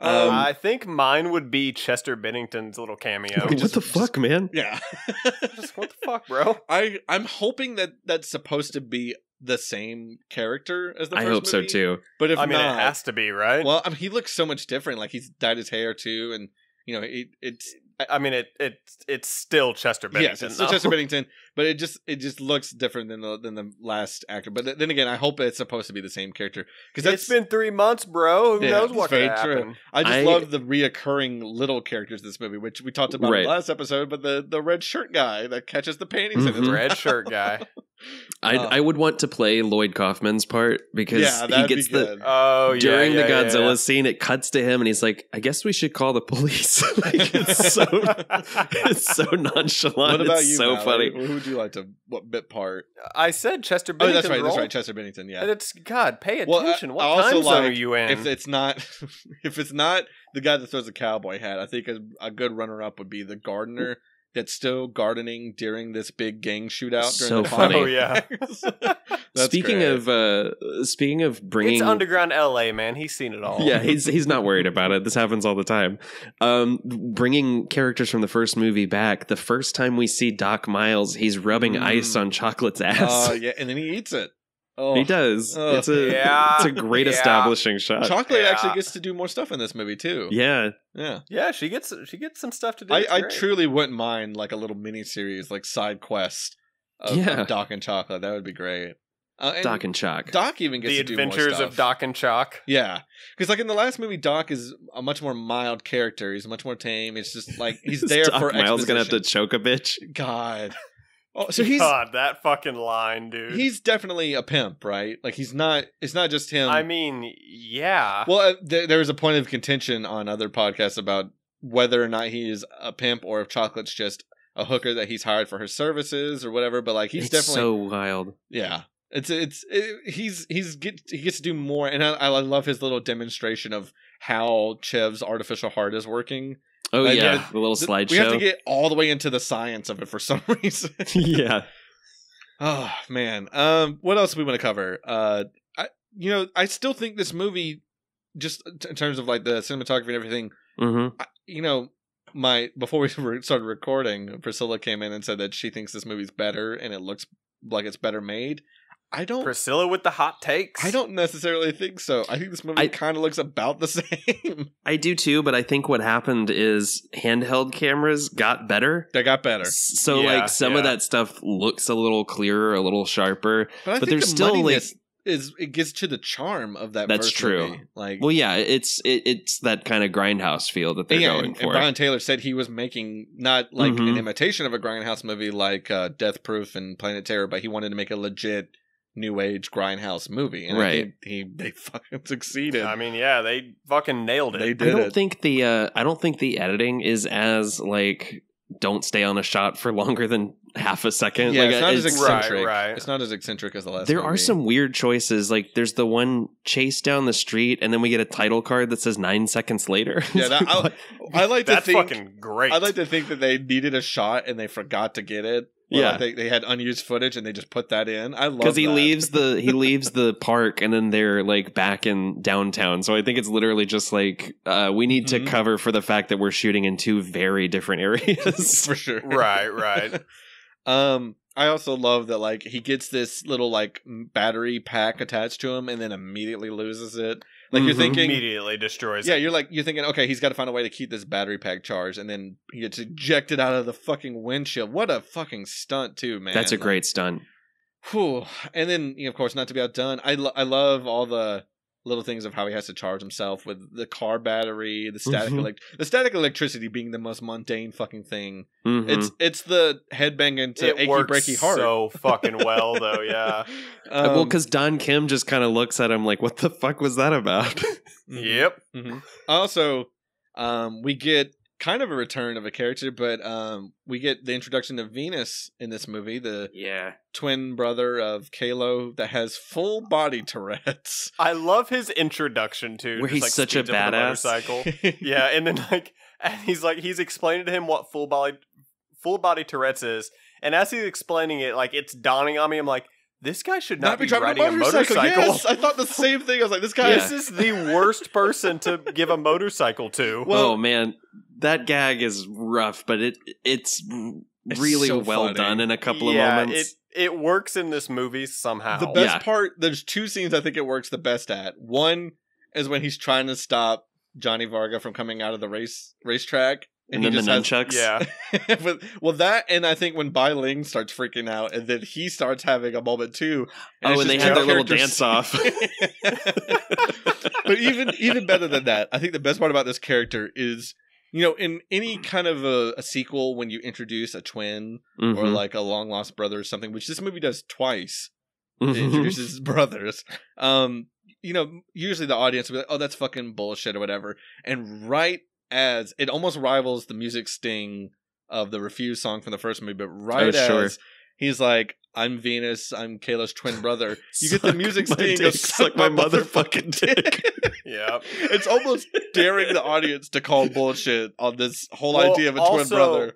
Um, I think mine would be Chester Bennington's little cameo. what just- the fuck, man? yeah. <laughs> Just, what the fuck, bro? I I'm hoping that that's supposed to be the same character as the I first hope so too. But if I mean, not, it has to be, right? well, I mean, he looks so much different. Like he's dyed his hair too, and you know, it, it's I mean, it it it's still Chester Bennington. yes, it's still. Chester Bennington, but it just it just looks different than the than the last actor. But then again, I hope it's supposed to be the same character because It's been three months, bro. Who Yeah, knows it's what could happen? I just I- love the reoccurring little characters in this movie, which we talked about in Right. the last episode. But the the red shirt guy that catches the panties in his. Red shirt guy. <laughs> I Uh, I would want to play Lloyd Kaufman's part because yeah, he that'd gets be the good. Oh, yeah, during yeah, the yeah, Godzilla yeah. scene, it cuts to him and he's like, "I guess we should call the police." <laughs> like it's so <laughs> it's so nonchalant. what about it's you? so Mallory? funny. You like to? What bit part? I said Chester Oh, Bennington. that's right. That's right. Chester Bennington. Yeah. And it's God. Pay Well, I- attention. I what time zone like are you in? if it's not <laughs> if it's not the guy that throws a cowboy hat, I think a, a good runner up would be the gardener that's still gardening during this big gang shootout. During So the funny. Oh, yeah. <laughs> That's speaking great. of uh speaking of bringing it's underground L.A. Man. He's seen it all. Yeah, he's he's not worried about it. This happens all the time. Um, bringing characters from the first movie back. The first time we see Doc Miles, he's rubbing Mm. ice on Chocolate's ass. Oh <laughs> yeah, and then he eats it. Oh, He does. Oh. it's a Yeah. it's a great Yeah. establishing shot. Chocolate Yeah. actually gets to do more stuff in this movie too. yeah, yeah. Yeah, she gets she gets some stuff to do. I, I truly wouldn't mind like a little mini series, like side quest of, Yeah. of Doc and Chocolate. That would be great. Uh, and Doc and Chalk. Doc even gets The to do more Adventures stuff. of Doc and Chalk. Yeah, because like in the last movie, Doc is a much more mild character. He's much more tame. It's just like he's <laughs> there Doc for Miles gonna have to choke a bitch. God. Oh, so <laughs> he's God, that fucking line, dude. he's definitely a pimp, right? Like he's not. It's not just him. I mean, yeah. well, uh, th- there was a point of contention on other podcasts about whether or not he is a pimp or if Chocolate's just a hooker that he's hired for her services or whatever. But like he's it's definitely so wild. Yeah, it's it's it, he's he's get he gets to do more, and I, I love his little demonstration of how Chev's artificial heart is working. Oh yeah, the little Th- We have to get all the way into the science of it for some <laughs> reason. <laughs> <laughs> yeah, oh man, um, what else do we want to cover? Uh, I you know I still think this movie, just t- in terms of like the cinematography and everything, hmm I, you know. My before we started recording, Priscilla came in and said that she thinks this movie's better and it looks like it's better made. I don't Priscilla with the hot takes. I don't necessarily think so. I think this movie I- kind of looks about the <laughs> same. I do too. But I think what happened is handheld cameras got better. they got better, So Yeah, like some of that stuff looks a little clearer, a little sharper. but I But think there's the still, like- is it gets to the charm of that. That's true. movie. Like, Well, yeah, it's it, it's that kind of grindhouse feel that they're yeah, going and, for. and Brian Taylor said he was making not like an Mhm. imitation of a grindhouse movie like uh, Death Proof and Planet Terror, but he wanted to make a legit new age grindhouse movie, and I Right. think he they <laughs> fucking succeeded. I mean, yeah, they fucking nailed it. they I did don't it. think the uh, I don't think the editing is as like don't stay on a shot for longer than half a second. yeah, like, it's not as it's- Right, eccentric. right. It's not as eccentric as the last. One. There are some weird choices. Like there's the one chase down the street, and then we get a title card that says nine seconds later. Yeah, that, <laughs> I, I like to That's think fucking great. I like to think that they needed a shot and they forgot to get it. Or Yeah. they, they had unused footage and they just put that in. I love because he that. leaves the <laughs> he leaves the park and then they're like back in downtown so i think it's literally just like uh we need Mhm. to cover for the fact that we're shooting in two very different <laughs> areas <laughs> for sure. right, right. Um, I also love that like he gets this little like battery pack attached to him and then immediately loses it. Like you're Mhm. thinking, Immediately destroys. yeah, it. you're like you're thinking, okay, he's got to find a way to keep this battery pack charged, and then he gets ejected out of the fucking windshield. What a fucking stunt, too, man! that's a Like, great stunt Whew. And then, you know, of course, not to be outdone, I, lo- I love all the little things of how he has to charge himself with the car battery, the static Mhm. elect- the static electricity being the most mundane fucking thing. Mhm. It's it's the headbanging to it achy works breaky heart. so <laughs> fucking well, though. Yeah. <laughs> Uh, well Um, because don kim just kind of looks at him like what the fuck was that about <laughs> Yep. mhm. Also, um, we get kind of a return of a character, but um, we get the introduction of Venus in this movie, the yeah twin brother of Kaylo that has full body <laughs> Tourette's. I love his introduction too. Where just, he's like, such a speeds up on the badass. Motorcycle. <laughs> yeah, and then like and he's like he's explaining to him what full body full body Tourette's is, and as he's explaining it, like it's dawning on me. I'm like, this guy should not, be, riding a motorcycle. Yes, I thought the same thing. I was like, this guy Yeah. This is the worst person to give a motorcycle to. <laughs> Well- oh man that gag is rough but it it's It's really so well funny. done in a couple yeah, of moments it it works in this movie somehow. The best Yeah. part, there's two scenes I think it works the best at. One is when he's trying to stop Johnny Vang from coming out of the race racetrack. And he then the has- nunchucks yeah, <laughs> but, well, that and I think when Bai Ling starts freaking out, and then he starts having a moment too. Oh, and they have their little dance-off. <laughs> but even even better than that, I think the best part about this character is, you know, in any kind of a, a sequel when you introduce a twin or Mhm. like a long lost brother or something, which this movie does twice. Mhm. It introduces brothers. Um, you know, usually the audience will be like, "Oh, that's fucking bullshit" or whatever. And right as it almost rivals the music sting of the "Refuse" song from the first movie, but oh, right Oh, sure. as he's like, "I'm Venus, I'm Kaylo's twin <laughs> brother," you get the music sting dick, of suck <laughs> my motherfucking <laughs> dick. yeah. it's almost daring the audience to call bullshit on this whole Well, idea of a twin also, brother.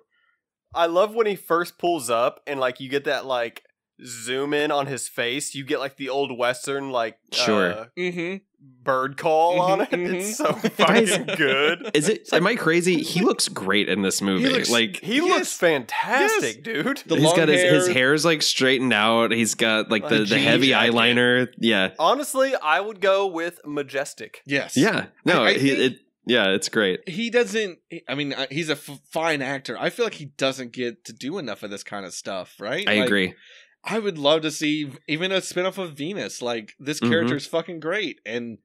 I love when he first pulls up and like you get that like zoom in on his face. You get like the old western like Sure. uh, Mm-hmm. bird call on it. Mhm, It's so <laughs> fucking <laughs> good. Is it? Am I crazy? He <laughs> looks great in this movie. looks- like He Yes. looks fantastic, dude. The he's long got his his hair. hair's like straightened out. He's got like the, Like the heavy jacket. eyeliner. Yeah, Honestly, I would go with majestic. Yes. yeah. No, I- I he, think- it. Yeah, it's great. he doesn't i mean he's a f- fine actor i feel like he doesn't get to do enough of this kind of stuff right I Like, agree. I would love to see even a spin-off of Venus. Like this Mhm. character is fucking great, and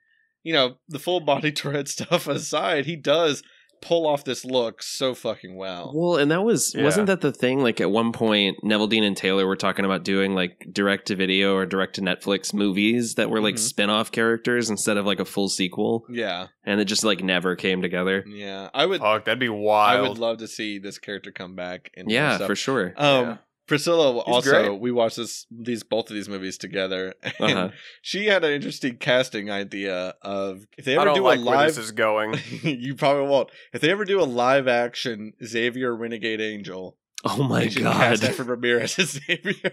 you know the full body <laughs> Tourette stuff aside, he does pull off this look so fucking well. Well, and that was Yeah. wasn't that the thing? Like at one point, Neveldine and Taylor were talking about doing like direct to video or direct to Netflix movies that were like Mhm. spin off characters instead of like a full sequel, Yeah, and it just like never came together. yeah. I would. Fuck, that'd be wild. I would love to see this character come back. And Yeah, for sure. Um, Yeah. Priscilla He's also great. we watched this these both of these movies together, <laughs> and Uh-huh. she had an interesting casting idea of if they I ever do like a where live. this is going. <laughs> you probably won't. If they ever do a live action Xavier Renegade Angel, Oh my cast god, Efren Ramirez as <laughs> Xavier.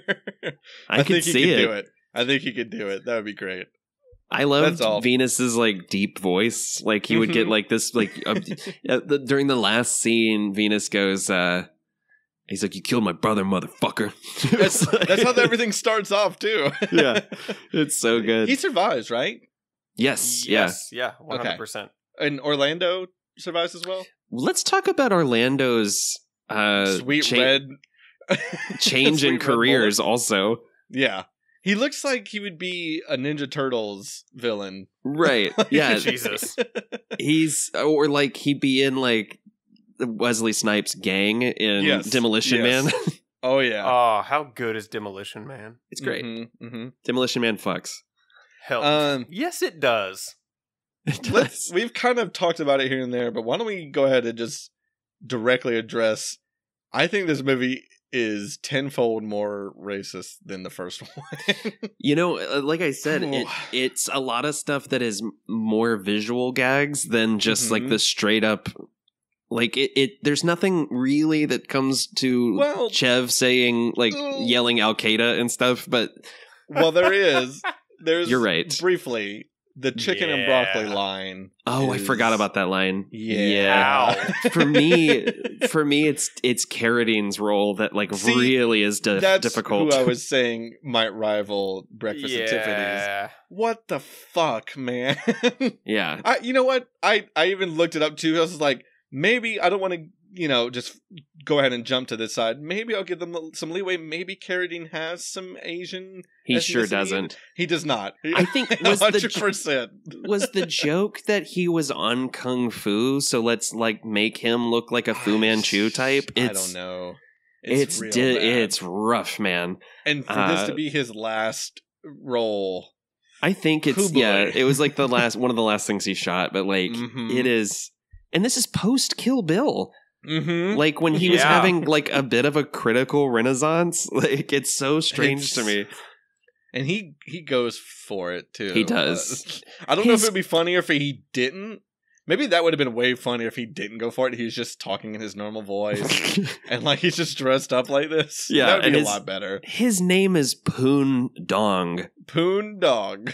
I, could think he see could it. do it. I think he could do it. That would be great. I loved Venus's like deep voice. Like he would get Mhm. like this like uh, uh, the, during the last scene, Venus goes. uh He's like, "You killed my brother, motherfucker." <laughs> That's, like- that's how everything starts off too. <laughs> Yeah. It's so good. He survives, right? yes, yes, yeah, one hundred percent. And Orlando survives as well. Let's talk about Orlando's uh, Sweet cha- red <laughs> change Sweet in careers. Also, Yeah. He looks like he would be a Ninja Turtles villain. right? Yeah, Jesus. he's or like he'd be in like the Wesley Snipes gang in Yes, Demolition yes. Man. <laughs> Oh yeah. Oh, how good is Demolition Man? it's great. hmm Demolition Man fucks. Hell, Um, yes, it does. It <laughs> Let's does. we've kind of talked about it here and there, but why don't we go ahead and just directly address I think this movie is tenfold more racist than the first <laughs> one. You know, uh, like I said, it, it's a lot of stuff that is more visual gags than just like Mhm. the straight up. Like it, it, there's nothing really that comes to Well- Chev saying like Oh. yelling Al Qaeda and stuff, but well, there is. There's You're right. Briefly, the chicken and broccoli line. oh, I forgot about that line. Yeah. for me, <laughs> for me, it's it's Carradine's role that like See, really is di- That's difficult. who I was <laughs> saying might rival Breakfast at Tiffany's. What the fuck, man? <laughs> yeah, I, you know what? I, I even looked it up too. I was like, maybe I don't want to, you know, just go ahead and jump to this side. Maybe I'll give them some leeway. Maybe Carradine has some Asian. he sure doesn't. He does not. I think <laughs> was the hundred percent. was the <laughs> joke that he was on kung fu so let's like make him look like a fu manchu type I it's don't know. it's real di- it's rough man and for this uh, to be his last role. i think it's Hoo boy. yeah it was like the <laughs> last one of the last things he shot but like Mhm. it is and this is post kill bill Mm-hmm. like when he was having <laughs> like a bit of a critical renaissance <laughs> like it's so strange to me and he he goes for it too. He does. Uh, <laughs> I don't know if it would be funnier if he didn't. Maybe that would have been way funnier if he didn't go for it. He's just talking in his normal voice, and like he's just dressed up like this. Yeah, that would be a his- lot better. his name is poon dong Poon Dong,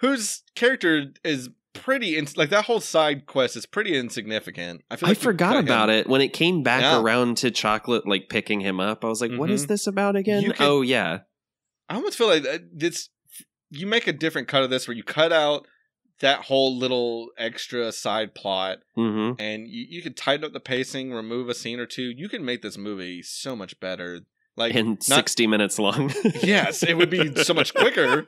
whose character is pretty in- like that whole side quest is pretty insignificant. I feel I like you forgot about him- it when it came back Yeah. around to chocolate like picking him up. I was like, "What is Mhm. this about again?" Can- oh yeah, I almost feel like this you make a different cut of this where you cut out that whole little extra side plot hmm and you, you could tighten up the pacing, remove a scene or two. You can make this movie so much better. Like in not- sixty minutes long. yes, it would be so much <laughs> quicker.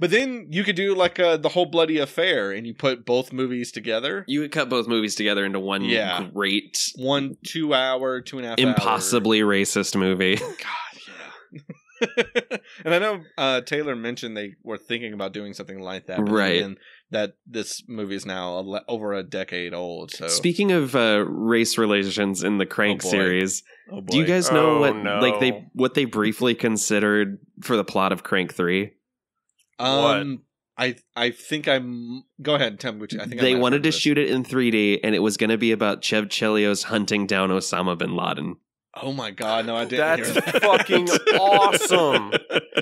But then you could do like uh the whole bloody affair, and you put both movies together. You would cut both movies together into one Yeah. great, One two hour, two and a half, hour- impossibly racist movie. <laughs> God, yeah. <laughs> and I know uh, Taylor mentioned they were thinking about doing something like that, but Right. then that this movie is now a le- over a decade old. So, Speaking of uh, race relations in the Crank Oh, boy. series, oh do you guys know Oh, what no. like they what they briefly considered for the plot of Crank Three? Um, I I think I'm. Go ahead, Tim. Which I think I might They have wanted to this. shoot it in 3D, and it was going to be about Chev Chelios hunting down Osama bin Laden. Oh my god! No, I didn't. That's hear that. fucking awesome.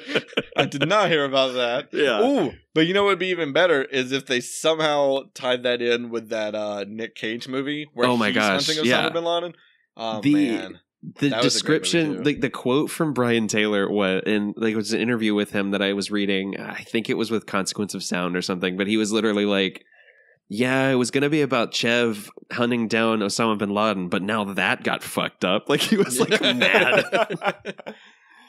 <laughs> I did not hear about that. Yeah. Ooh, but you know what would be even better is if they somehow tied that in with that uh Nick Cage movie where Oh my he's gosh, hunting Osama yeah. bin Laden. Oh The- man. The That was a great movie, description too. the, the quote from brian taylor was in like it was an interview with him that i was reading. I think it was with consequence of sound or something but he was literally like yeah it was going to be about chev hunting down osama bin laden but now that got fucked up. <laughs> Like he was like mad. <laughs> <laughs>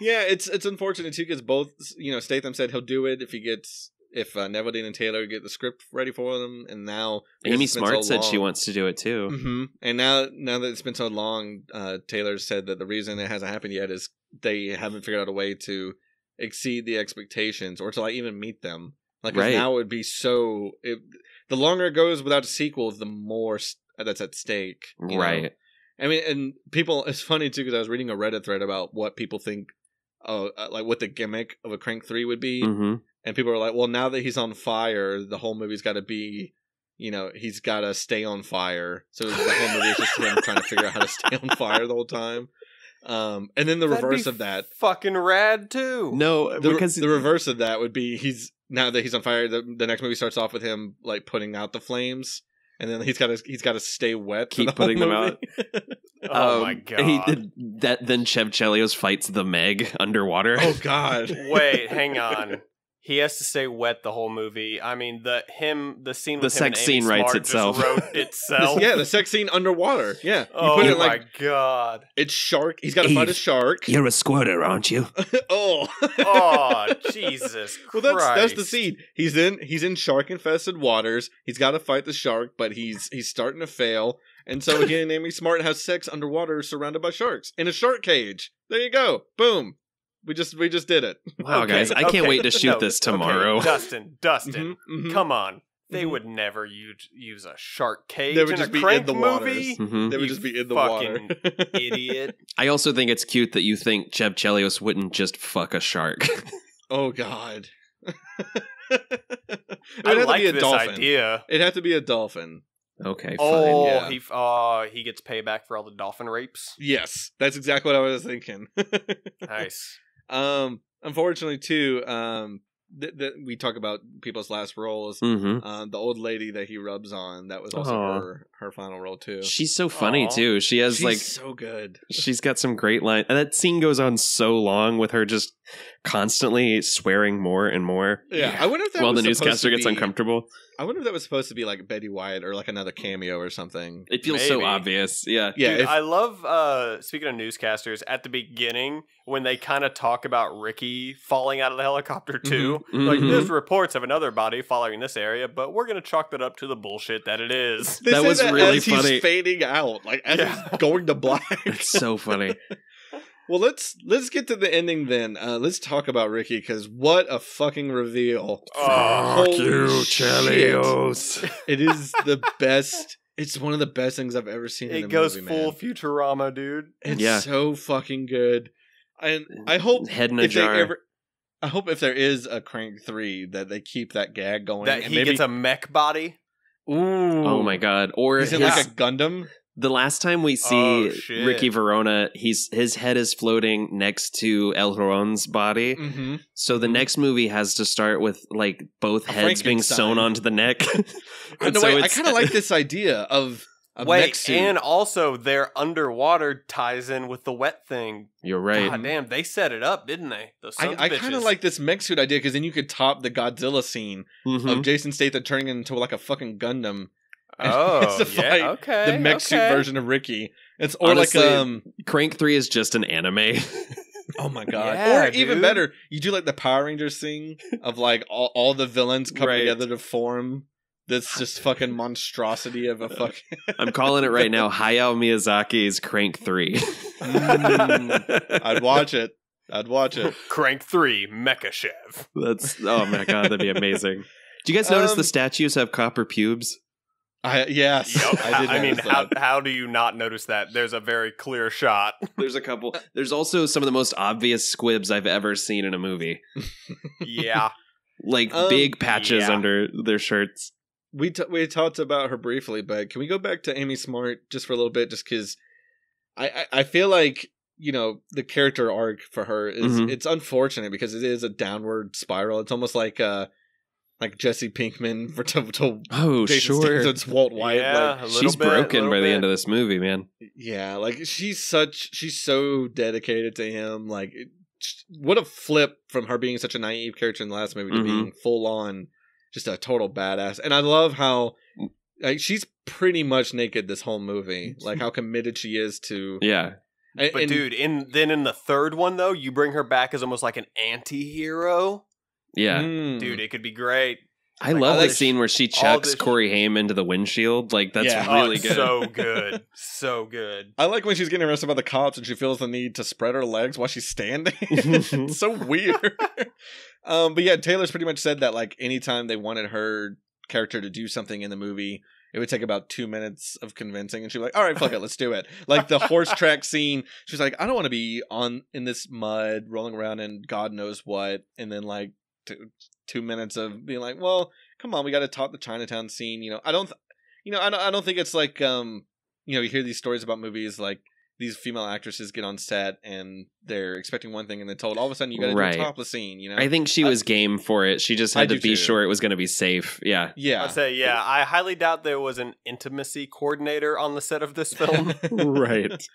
Yeah, it's it's unfortunate too because both you know Statham said he'll do it if he gets if uh, Neveldine and Taylor get the script ready for them, and now Amy Smart so said she wants to do it too. hmm And now, now that it's been so long, uh, Taylor said that the reason it hasn't happened yet is they haven't figured out a way to exceed the expectations or to like even meet them. Like Right. now it would be so. It, the longer it goes without a sequel, the more s- that's at stake. you know? Right. I mean, and people. <laughs> It's funny too because I was reading a Reddit thread about what people think. Oh, uh, like what the gimmick of a Crank Three would be, hmm and people are like, "Well, now that he's on fire, the whole movie's got to be, you know, he's got to stay on fire." So the whole movie is just him trying to figure out how to stay on <laughs> fire the whole time. Um, and then the That'd reverse be of that, fucking rad too. No, the, because the reverse of that would be he's now that he's on fire. The, the next movie starts off with him like putting out the flames, and then he's got to he's got to stay wet. Keep the putting them out. <laughs> Oh um, my <laughs> god. he- that then Chev Chelios fights the Meg underwater. oh God! Wait, hang on. He has to stay wet the whole movie. I mean, the him the scene The him sex and scene Amy writes Smart just itself. wrote <laughs> itself. <laughs> yeah, the sex scene underwater. Yeah, you oh put it my like god. it's shark. He's got to fight a shark. You're a squirter, aren't you? <laughs> oh, Oh Jesus Well, that's that's the Christ. scene. He's in he's in shark infested waters. He's got to fight the shark, but he's he's starting to fail, and so again, Amy Smart has sex underwater, surrounded by sharks in a shark cage. There you go. Boom. We just we just did it. wow, Okay, guys, I can't wait to <laughs> shoot No, this okay, tomorrow. <laughs> Dustin, Dustin, Mhm, mhm. come on. They Mhm. would never use use a shark cage They would in just a be in the movie. Mhm. They would You just be in the fucking water. <laughs> Idiot. I also think it's cute that you think Chev Chelios wouldn't just fuck a shark. oh God. it I would have to like be a this dolphin. idea. It had to be a dolphin. okay, fine. Oh, yeah. he f- uh, he gets payback for all the dolphin rapes. Yes, that's exactly what I was thinking. Nice. Um, unfortunately, too, um, th- th- we talk about people's last roles. hmm Um, the old lady that he rubs on, that was also Aw. her her final role too. She's so funny Aw. too. She has She's like so good. she's got some great line, and that scene goes on so long with her just constantly swearing more and more. Yeah, I wonder if that while the was supposed newscaster to gets uncomfortable. I wonder if that was supposed to be like Betty White or like another cameo or something. It feels so obvious. Yeah. Yeah, Dude, if- I love uh speaking of newscasters at the beginning when they kind of talk about Ricky falling out of the helicopter too. Mhm, Like there's reports of another body following this area, but we're gonna chalk that up to the bullshit that it is. They That say was really as funny. He's fading out, like as Yeah. he's going to black. <laughs> It's so funny. <laughs> well, let's let's get to the ending then. Uh, let's talk about Ricky because what a fucking reveal! Oh, you, shit. <laughs> It is the best. It's one of the best things I've ever seen. in a it goes movie, full man. Futurama, dude. It's Yeah. so fucking good, and I hope Head in a if they jar. ever, I hope if there is a Crank three that they keep that gag going. That and he maybe, gets a mech body. Ooh, Oh my god! Or is it his- like a Gundam. the last time we see Oh. Ricky Verona, he's his head is floating next to El Huron's body. Mm-hmm. So the next movie has to start with like both A heads being sewn onto the neck. I, And know, so wait, I kind of like this idea of a mech Wait, suit. and also their underwater ties in with the wet thing. You're right. God damn, they set it up, didn't they? Those I, I kind of like this mech suit idea because then you could top the Godzilla scene Mhm. of Jason Statham turning into like a fucking Gundam. <laughs> Oh, has to fight yeah, okay. the mech suit version of Ricky. It's or Honestly, like um Crank Three is just an anime. oh my <laughs> god. Yeah, or even better, you do like the Power Rangers thing of like all, all the villains come Right. together to form this just fucking monstrosity of a <laughs> fuck. I'm calling it right now. <laughs> Hayao Miyazaki's Crank Three. Mm, I'd watch it. I'd watch it. <laughs> Crank 3, Mecha Chev. That's oh my god, that'd be amazing. Do you guys notice Um, the statues have copper pubes? I yes, Yep. I did. I mean, notice how, how do you not notice that? There's a very clear shot. There's a couple. There's also some of the most obvious squibs I've ever seen in a movie. yeah. Like Um, big patches yeah. under their shirts. We t- we talked about her briefly, but can we go back to Amy Smart just for a little bit, just because I, I I feel like you know the character arc for her is Mhm. it's unfortunate because it is a downward spiral. It's almost like uh like Jesse Pinkman <laughs> for to, to Oh, Jason sure. Statham's Walt White. yeah, Like, a little She's bit, broken little by the end of this movie, man. yeah, like she's such she's so dedicated to him. Like what a flip from her being such a naive character in the last movie to Mhm. being full on just a total badass. And I love how like she's pretty much naked this whole movie. Like how committed she is to Yeah. And- But and- dude, in then in the third one though, you bring her back as almost like an anti-hero. Yeah. Mm. Dude, it could be great. I Like, love all the this- scene where she chucks Corey Haim into the windshield. Like that's Yeah. Oh, really it's good. So <laughs> good. So good. I like when she's getting arrested by the cops and she feels the need to spread her legs while she's standing. <laughs> it's so <laughs> weird. um, but yeah, Taylor's pretty much said that like anytime they wanted her character to do something in the movie, it would take about two minutes of convincing, and she'd be like, "All right, fuck it, let's do it." Like the horse track scene, she's like, "I don't want to be on in this mud, rolling around in God knows what," and then like two, two minutes of being like, "Well, come on, we got to talk the Chinatown scene." You know, I don't, th- you know, I don't, I don't think it's like, um, you know, you hear these stories about movies like these female actresses get on set and they're expecting one thing and then told all of a sudden you got to Right. do a topless scene. You know, I think she was game for it. She just I had to be too. sure it was going to be safe. Yeah. yeah, I'd say, yeah, I highly doubt there was an intimacy coordinator on the set of this film. <laughs> right.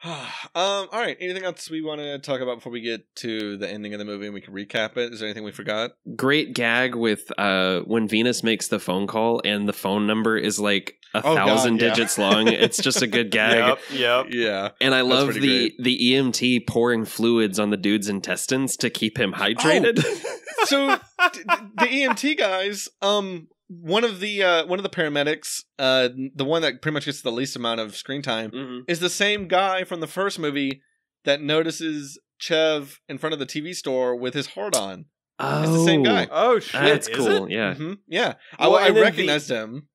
<sighs> um. All right. Anything else we want to talk about before we get to the ending of the movie and we can recap it? Is there anything we forgot? Great gag with uh when Venus makes the phone call and the phone number is like a Oh, God, thousand yeah. digits long. It's just a good <laughs> gag. yep, yep. Yeah. And I love pretty the the EMT pouring fluids on the dude's intestines to keep him hydrated. <laughs> so d- d- the EMT guys, um, one of the uh, one of the paramedics, uh, the one that pretty much gets the least amount of screen time, Mhm. is the same guy from the first movie that notices Chev in front of the TV store with his heart on. Oh, It's the same guy. Oh shit, That's is cool. it? Yeah. Mhm, yeah. I, Well, I and then the- recognized him.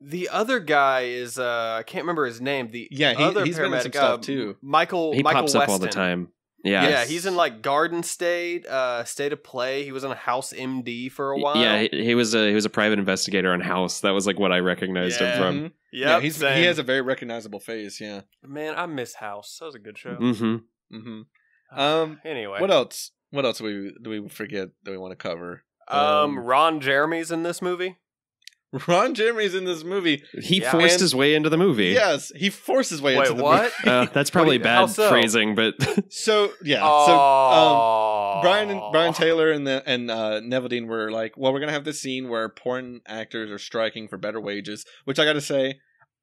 The other guy is uh I can't remember his name. The Yeah, he- other he's been in some paramedic, stuff, uh, too. Michael He Michael pops up all the time. Yeah. Yeah, he's in like Garden State, uh State of Play. He was on House MD for a while. Yeah, he, he was a he was a private investigator on House. That was like what I recognized Yeah. him from. Mhm. Yep, yeah, he's, he has a very recognizable face. Yeah. man. I miss House. That was a good show. Mm-hmm. Mm-hmm. Um, Anyway, what else? What else do we do we forget that we want to cover? Um, Um, Ron Jeremy's in this movie. <laughs> Ron Jeremy's in this movie. He Yeah. forced And- his way into the movie. Yes, he forced his way Wait, into the what? movie. Uh, that's <laughs> probably What you- bad so? phrasing, but <laughs> So yeah, so um, Brian and Brian Taylor and the and uh, Neveldine were like, well, we're gonna have this scene where porn actors are striking for better wages. Which I got to say,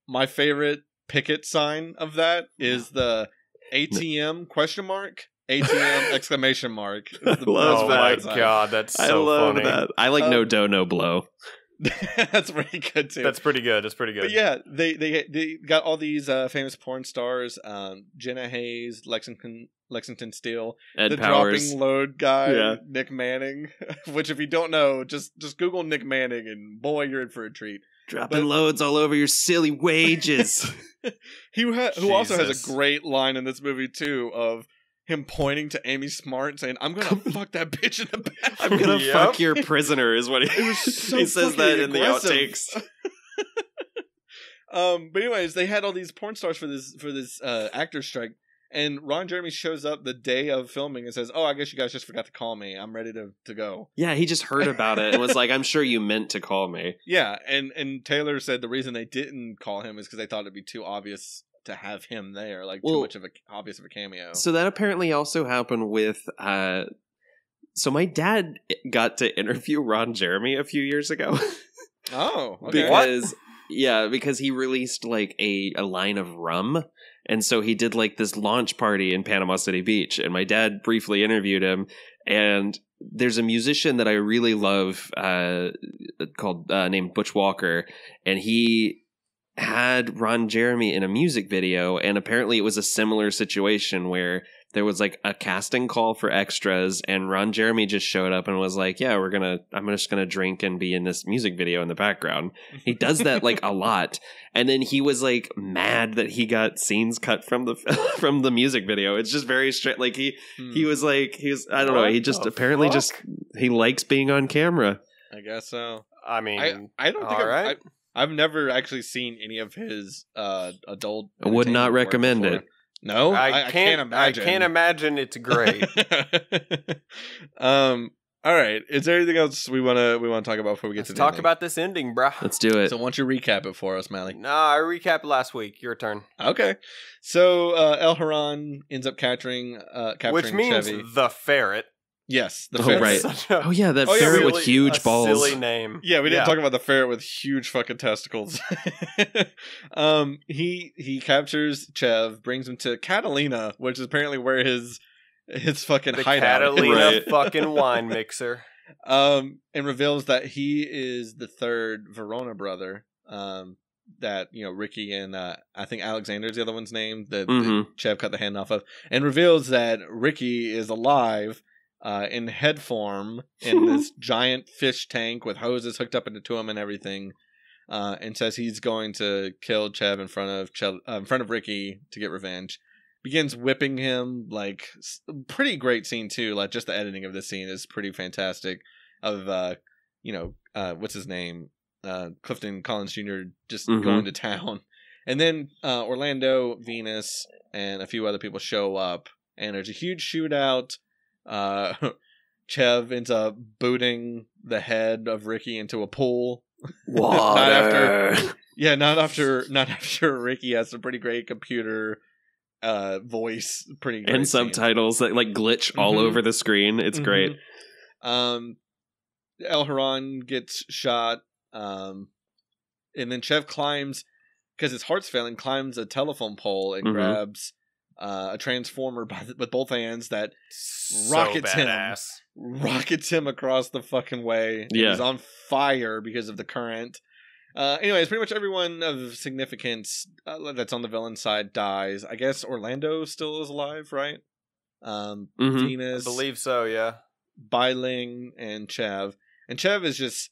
my favorite picket sign of that is the ATM question mark ATM exclamation mark. It's the love Oh my god, that's so I love funny. that. I like Um, no do no blow. <laughs> That's pretty good too. That's pretty good. That's pretty good. But yeah, they they they got all these uh, famous porn stars: um, Jenna Haze, Lexington Lexington Steele, Ed the Powers. dropping load guy, Yeah. Nick Manning. <laughs> Which, if you don't know, just just Google Nick Manning, and boy, you're in for a treat. Dropping but- loads all over your silly wages. <laughs> He ha- who also has a great line in this movie too of him pointing to Amy Smart saying, "I'm gonna <laughs> fuck that bitch in the bathroom." I'm gonna Yep. fuck your prisoner, is what he, <laughs> so he says that fucking in the outtakes. <laughs> Um, but anyways, they had all these porn stars for this for this uh, actor strike, and Ron Jeremy shows up the day of filming and says, "Oh, I guess you guys just forgot to call me. I'm ready to to go." Yeah, he just heard about it and was like, "I'm sure you meant to call me." Yeah, and and Taylor said the reason they didn't call him is because they thought it'd be too obvious to have him there, like too much of a obvious of a cameo. So that apparently also happened with. uh So my dad got to interview Ron Jeremy a few years ago <laughs> oh, okay. because yeah, because he released like a a line of rum. And so he did like this launch party in Panama City Beach, and my dad briefly interviewed him. And there's a musician that I really love uh, called uh, named Butch Walker, and he had Ron Jeremy in a music video, and apparently it was a similar situation where there was like a casting call for extras, and Ron Jeremy just showed up and was like, "Yeah, we're gonna, I'm just gonna drink and be in this music video in the background." He does that <laughs> like a lot, and then he was like mad that he got scenes cut from the <laughs> from the music video. It's just very straight. Like he Hmm, he was like he was I don't know. He just apparently fuck? just he likes being on camera. I guess so. I mean, I I don't think all I've, right. I, I've never actually seen any of his uh adult. I would not recommend before. it. No, I, I, can't, I can't imagine. I can't imagine it's great. <laughs> um. All right. Is there anything else we wanna we wanna talk about before we get Let's to the talk ending? about this ending, bro? Let's do it. So, why don't you recap it for us, Mallie? Nah, I recapped last week. Your turn. Okay. So, uh, El Huron ends up capturing uh, capturing Which means Chevy. the ferret. Yes, the Oh, ferret. right. A- Oh yeah, that Oh, yeah, ferret really with huge a balls. Silly name. Yeah, we didn't Yeah. talk about the ferret with huge fucking testicles. <laughs> um, he he captures Chev, brings him to Catalina, which is apparently where his his fucking The hideout is. Catalina Right. <laughs> fucking wine mixer. um, and reveals that he is the third Verona brother. Um, that you know Ricky and uh, I think Alexander's the other one's name that, that Mhm. Chev cut the hand off of, and reveals that Ricky is alive. Uh, in head form in <laughs> this giant fish tank with hoses hooked up into him and everything, uh, and says he's going to kill Chev in front of Chev, uh, in front of Ricky to get revenge. Begins whipping him like pretty great scene too. Like just the editing of this scene is pretty fantastic. Of uh, you know, uh, what's his name? Uh, Clifton Collins Jr. just Mhm. going to town, <laughs> and then uh, Orlando, Venus, and a few other people show up, and there's a huge shootout. Uh, <laughs> Chev ends up booting the head of Ricky into a pool. <laughs> not after, <laughs> yeah, not after, not after Ricky has a pretty great computer uh voice, pretty great and scene. subtitles that like glitch all Mhm. over the screen. It's great. Mhm. Um, El Huron gets shot. Um, and then Chev climbs because his heart's failing. Climbs a telephone pole and Mhm. grabs uh, a transformer <laughs> by the, with both hands that So Rockets him. rockets him across the fucking way. Yeah. he's on fire because of the current. Uh, anyways, pretty much everyone of significance uh, that's on the villain side dies. I guess Orlando still is alive, right? Um, Mhm. I believe so. Yeah. Bai Ling, and Chev. And Chev is just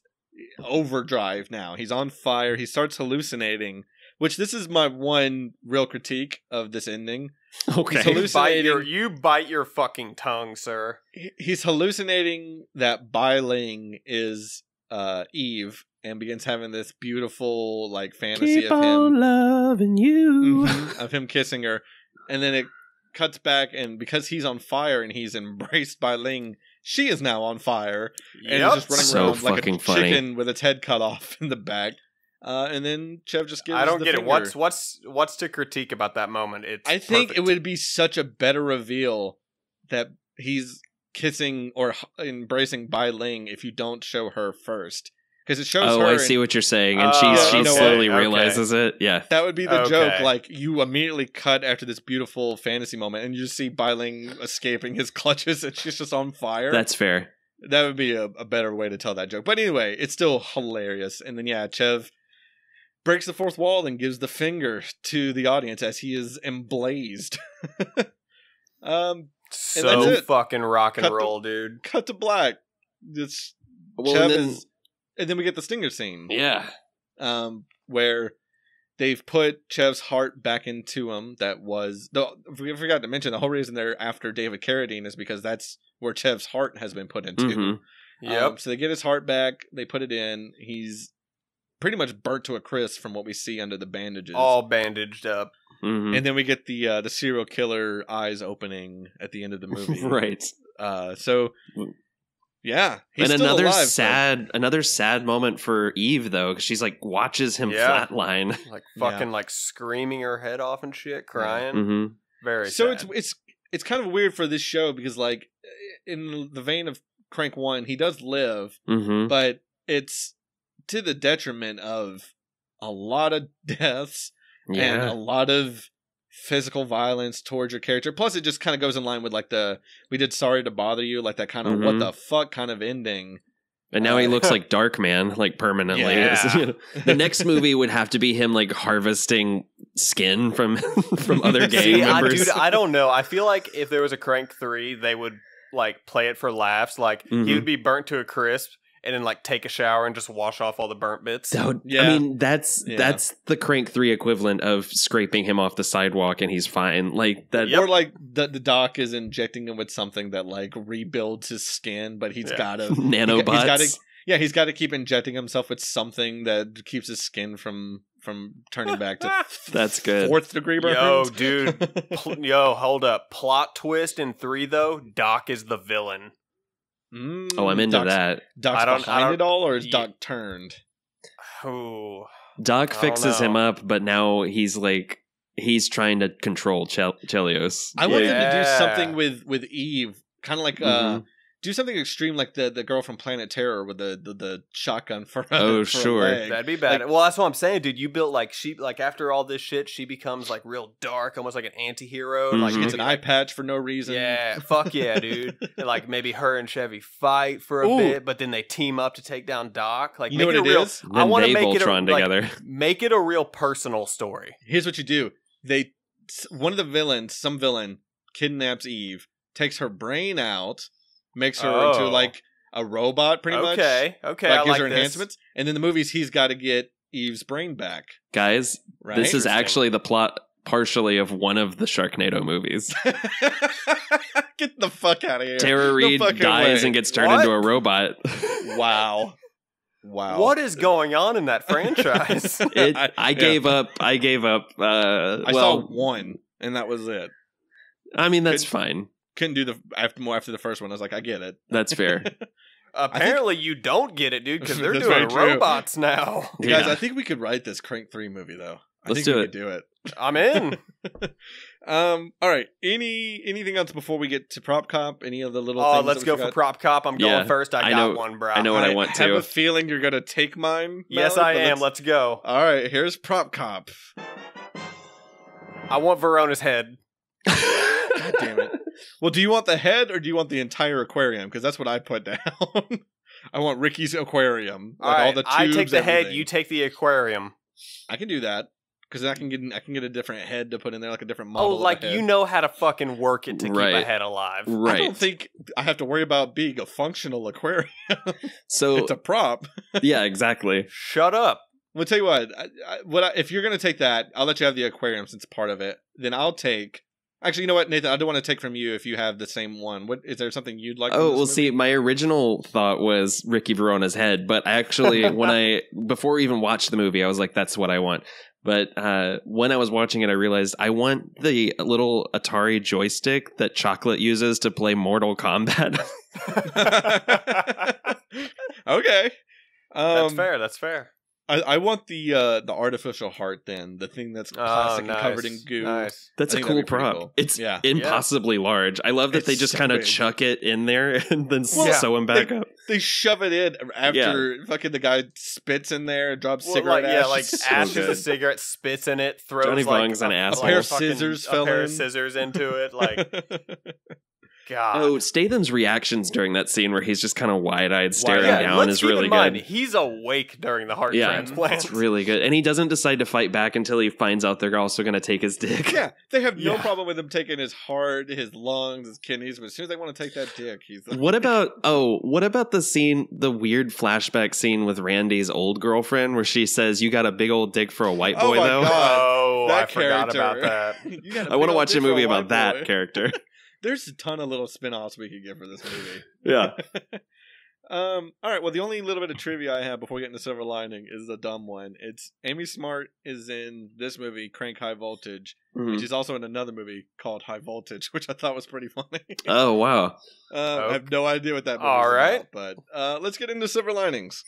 overdrive now. He's on fire. He starts hallucinating, which this is my one real critique of this ending. <laughs> Okay. He's You bite your you bite your fucking tongue, sir. He's hallucinating that Bai Ling is uh, Eve and begins having this beautiful like fantasy Keep of on him loving you. Mhm, <laughs> of him kissing her, and then it cuts back, and because he's on fire and he's embraced by Ling, she is now on fire and Yep. is just running So around like a fucking funny. chicken with its head cut off in the back. Uh, and then Chev just gives. I don't the get it. What's what's what's to critique about that moment? It's I think it would be such a better reveal that he's kissing or embracing Bai Ling if you don't show her first, because it shows Oh, her. I and see what you're saying, and Oh, she's yeah, she you know what? slowly Okay. realizes it. Yeah. That would be the joke. Like you immediately cut after this beautiful fantasy moment, and you just see Bai Ling escaping his <laughs> clutches, and she's just on fire. That's fair. that would be a, a better way to tell that joke. But anyway, it's still hilarious. And then yeah, Chev breaks the fourth wall and gives the finger to the audience as he is emblazed. <laughs> um, so that's it. fucking rock and Cut the- roll, dude. cut to black. It's Well, Chev and then- is, and then we get the stinger scene. Yeah. um, where they've put Chev's heart back into him. That was the we forgot to mention the whole reason they're after David Carradine is because that's where Chev's heart has been put into. Mhm. Yep. Um, so they get his heart back. They put it in. He's pretty much burnt to a crisp from what we see under the bandages. All bandaged up. Mhm. and then we get the uh, the serial killer eyes opening at the end of the <laughs> movie. right. Uh, so yeah, he's and still another alive, but- sad, another sad moment for Eve though, because she's like watches him Yeah. flatline. <laughs> Like Yeah. fucking like screaming her head off and shit, crying. hmm Very so sad. it's it's it's kind of weird for this show because like in the vein of Crank One, he does live, hmm but it's to the detriment of a lot of <laughs> deaths and a lot of physical violence towards your character. Plus, it just kind of goes in line with like the we did sorry to bother you, like that kind of what Mhm. the fuck kind of ending. And now he Uh, looks <laughs> like Dark Man, like permanently. Yeah. <laughs> The next movie would have to be him like harvesting skin from from other gang See, I, dude, I don't know. I feel like if there was a Crank Three, they would like play it for laughs. Like he Mhm. would be burnt to a crisp, and then like take a shower and just wash off all the burnt bits. That would- Yeah. I mean, that's Yeah. that's the Crank Three equivalent of scraping him off the sidewalk and he's fine. Like that. Yep. Or like the the doc is injecting him with something that like rebuilds his skin, but he's Yeah. got to Nanobots. He's gotta, yeah, he's got to keep injecting himself with something that keeps his skin from from turning back to <laughs> That's good. fourth degree burns. Yo, dude. <laughs> Yo, hold up. Plot twist in three though. Doc is the villain. Mm, oh, I'm into Doc's, that. Doc's I don't- I behind don't- it all, or is Ye- Doc turned? Ooh. Doc I don't fixes him up, but now he's like he's trying to control Chel- Chelios. I want them to do something with with Eve, kind of like uh, Mhm. Do something extreme like the the girl from Planet Terror with the the, the shotgun for a, Oh, for sure. leg. That'd be bad. Like- well, that's what I'm saying, dude. You built like she like after all this shit, she becomes like real dark, almost like an anti-hero. Like Mhm. Gets an eye like, patch for no reason. Yeah, fuck yeah, <laughs> dude. And, like maybe her and Chevy fight for a Ooh. bit, but then they team up to take down Doc. Like You know what a it real. is? I want to make it a, Voltron like, together. make it a real personal story. Here's what you do. They one of the villains, some villain, kidnaps Eve, takes her brain out, makes her into Oh. like a robot, pretty much. okay, okay, Like I gives like her this. enhancements, and in the movies, he's got to get Eve's brain back. Guys, Right. this is actually the plot partially of one of the Sharknado movies. <laughs> get the fuck out of here. Tara No Reid fucking dies way. and gets turned What? into a robot. <laughs> Wow. Wow. What is going on in that franchise? <laughs> It, I- I, yeah. gave up. I gave up. Uh, I well, saw one, and that was it. I mean that's Could- fine. Couldn't do the after more after the first one. I was like, I get it. That's fair. <laughs> Apparently, you don't get it, dude, because <laughs> they're That's doing very true. robots now. Guys, Yeah. I think we could write this Crank Three movie though. I Let's think do we it. could do it. I'm in. <laughs> Um. All right. Any anything else before we get to prop cop? Any of the little? Oh, things let's go for forgot? prop cop. I'm going Yeah, first. I, I got know- one, bro. I know what I want have to. a feeling you're gonna take mine. Yes, Malik, I but am. Let's go. All right. Here's prop cop. I want Verona's head. God damn it. Well, do you want the head or do you want the entire aquarium? Because that's what I put <laughs> down. I want Ricky's aquarium, like all right, all the tubes. I take the head. You take the aquarium. I can do that because I can get I can get a different head to put in there, like a different Oh, model. of a like head. you know how to fucking work it to keep a head alive. Right. I don't think I have to worry about being a functional aquarium. <laughs> so it's a prop. <laughs> yeah, exactly. Shut up. Well, tell you what. I, I, what I, if you're gonna take that? I'll let you have the aquarium since it's part of it. Then I'll take. Actually, you know what, Nathan? I don't want to take from you if you have the same one. What is there something you'd like? Oh this well, movie? see, my original thought was Ricky Verona's head, but actually, <laughs> when I before I even watched the movie, I was like, "That's what I want." But uh, when I was watching it, I realized I want the little Atari joystick that Chocolate uses to play Mortal Kombat. <laughs> okay. Um, That's fair. That's fair. I, I want the uh, the artificial heart then, the thing that's plastic oh, and covered in goo. Nice. That's I a think cool that'd be pretty prop. cool. It's Yeah. impossibly large. I love that they just so kind of chuck it in there <laughs> and then Well, sew him back they- up. They shove it in after fucking the guy spits in there, and drops Well, cigarette like, yeah, ash. like so ashes a cigarette, spits in it, throws Johnny like Vang's an a, asshole. like A pair of scissors a pair in. of scissors into it. <laughs> Like, Oh, God. Oh, Statham's reactions during that scene where he's just kind of wide-eyed staring yeah, down let's is really good. he's awake during the heart Yeah, transplant. It's really good. And he doesn't decide to fight back until he finds out they're also going to take his dick. yeah, they have no Yeah. problem with him taking his heart, his lungs, his kidneys, but as soon as they want to take that dick, he's like, What about oh, what about the scene, the weird flashback scene with Randy's old girlfriend where she says, "You got a big old dick for a white Oh boy, my though." God. Oh, that I forgot about that. <laughs> You got a I want to watch a movie white about that character. <laughs> There's a ton of little spin-offs we could get for this movie. <laughs> yeah. <laughs> Um. All right. Well, the only little bit of trivia I have before we get into Silver Lining is the dumb one. It's Amy Smart is in this movie, Crank High Voltage, Mhm. and she's also in another movie called High Voltage, <laughs> which I thought was pretty funny. Oh wow. Uh, I have no idea what that movie All about, but uh, let's get into Silver Linings.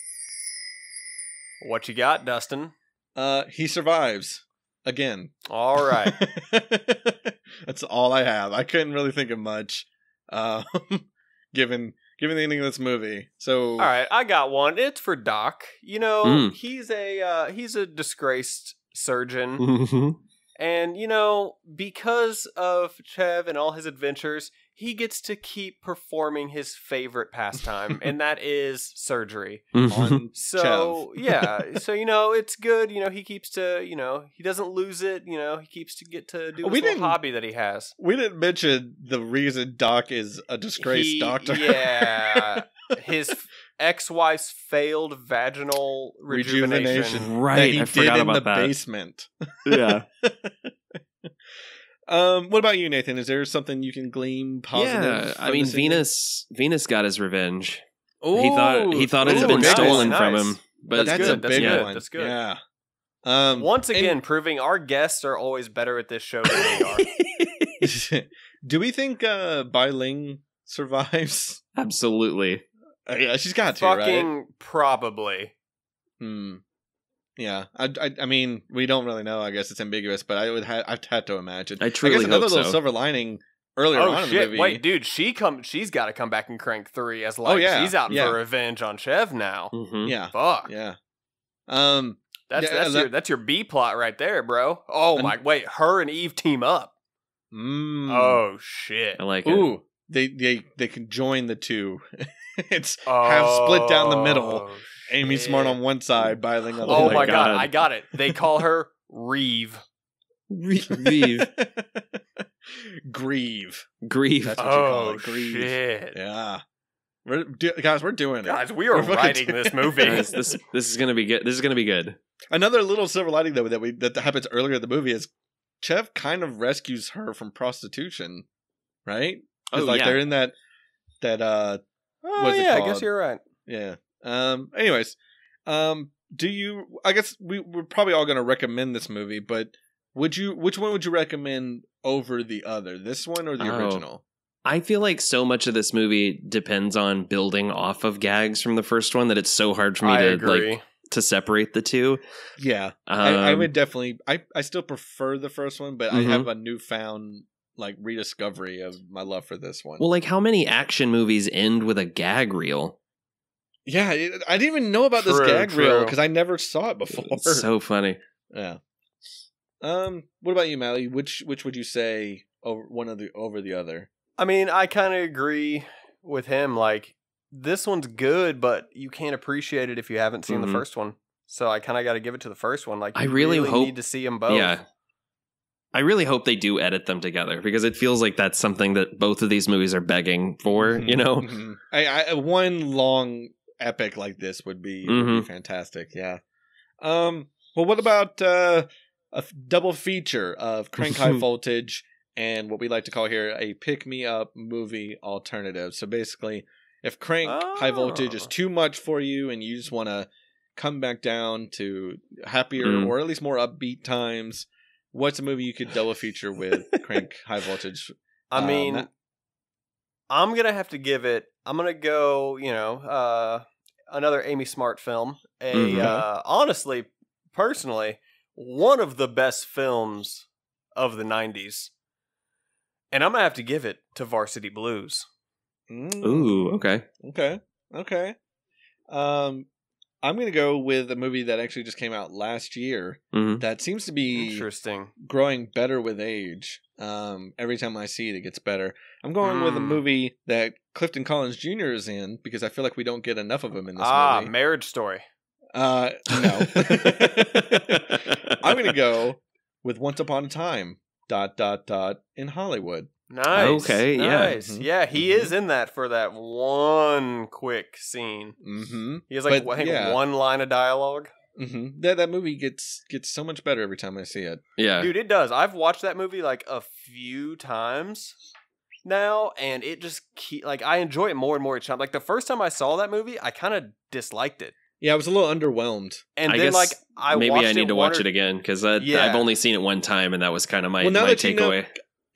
What you got, Dustin? Uh, he survives again. All right. <laughs> That's all I have. I couldn't really think of much, um, <laughs> given given the ending of this movie. So, All right, I got one. It's for Doc. You know, Mm. he's a uh, he's a disgraced surgeon, Mhm. and you know because of Chev and all his adventures, he gets to keep performing his favorite pastime, and that <laughs> is surgery. Mhm. on <laughs> So yeah, <laughs> so you know it's good. You know he keeps to you know he doesn't lose it. You know he keeps to get to do We his little didn't- hobby that he has. we didn't mention the reason Doc is a disgraced He- doctor. Yeah, his ex-wife's failed vaginal rejuvenation. rejuvenation Right, that he I did forgot in the that. basement. yeah. Um, what about you, Nathan? Is there something you can glean positive? Yeah. I mean, this ending? Venus. Venus got his revenge. he thought he thought it had been nice, stolen from him, but That's that's good, a that's big good, one. that's good. Yeah. Um, Once and- again, proving our guests are always better at this show than we are. <laughs> do we think uh, Bai Ling survives? absolutely. Uh, yeah, she's got to, right? Fucking probably. Hmm. Yeah, I, I, I mean, we don't really know. I guess it's ambiguous, but I would ha- I'd have to imagine. I truly I guess another hope little so. silver lining earlier oh on in the shit! movie. Wait, dude, she come. She's got to come back and Crank Three as like Oh, yeah, she's out yeah. for revenge on Chev now. Mhm. Yeah, Fuck. yeah. Um, That's Yeah, that's that- your that's your B plot right there, bro. Oh And- my wait, her and Eve team up. mm, Oh shit. I like it. ooh, they they they can join the two. <laughs> it's half split down the middle. Oh, Amy Smart on one side, Bai Ling on the other. Oh my god. God. I got it. They call her Reeve. <laughs> Reeve. Grieve. Grieve. That's what you call Oh it. Grieve. shit. Yeah. We're, do, guys, we're doing it. Guys, we are We're writing this movie. Guys, this this is gonna be good. This is gonna be good. Another little silver lining though that we that happens earlier in the movie is Chev kind of rescues her from prostitution, right? Oh, like yeah. they're in that that uh Oh What's it yeah, I guess you're right. yeah. Um anyways, um do you I guess we we're probably all going to recommend this movie, but would you which one would you recommend over the other? This one or the Oh. original? I feel like so much of this movie depends on building off of gags from the first one that it's so hard for me I to agree. like to separate the two. Yeah. Um, I, I would definitely I I still prefer the first one, but Mhm. I have a newfound like rediscovery of my love for this one. well, like how many action movies end with a gag reel? Yeah, it, I didn't even know about this True, gag reel because I never saw it before. It's so funny. yeah. Um. What about you, Mallie? Which which would you say over one of the over the other? I mean, I kind of agree with him. Like, this one's good, but you can't appreciate it if you haven't seen Mhm. the first one. So I kind of got to give it to the first one. Like, I you really hope- need to see them both. Yeah. I really hope they do edit them together because it feels like that's something that both of these movies are begging for, you know? Mhm. I, I one long epic like this would be, would Mhm. be fantastic. Yeah. Um. Well, what about uh, a f- double feature of Crank High <laughs> Voltage and what we like to call here a pick me up movie alternative? So basically, if Crank High Voltage is Oh. too much for you and you just want to come back down to happier Mm. or at least more upbeat times, what's a movie you could double feature with <laughs> Crank High Voltage? I Uh, mean, I'm gonna have to give it. I'm gonna go. You know, uh, another Amy Smart film. A Mhm. uh, honestly, personally, one of the best films of the '90s, and I'm gonna have to give it to Varsity Blues. Mm. Ooh, okay. Okay. Okay. Um, I'm gonna go with a movie that actually just came out last year. hmm That seems to be Interesting. growing better with age. Um, every time I see it, it gets better. I'm going with a Mm. movie that Clifton Collins Jr. is in because I feel like we don't get enough of him in this Ah, movie. Marriage Story. Uh, no. <laughs> <laughs> I'm gonna go with Once Upon a Time. Dot dot dot in Hollywood. Nice. Okay, yeah. nice. Mhm. Yeah, he Mhm. is in that for that one quick scene. Mm-hmm. He has like But, I think yeah. one line of dialogue. Mm-hmm. That that movie gets gets so much better every time I see it. Yeah. Dude, it does. I've watched that movie like a few times now, and it just keep like I enjoy it more and more each time. Like the first time I saw that movie, I kind of disliked it, Yeah, I was a little underwhelmed. and I then guess like I Maybe watched I need to watch or- it again because I've only seen it one time and that was kind of my, Well, now my that you know- takeaway.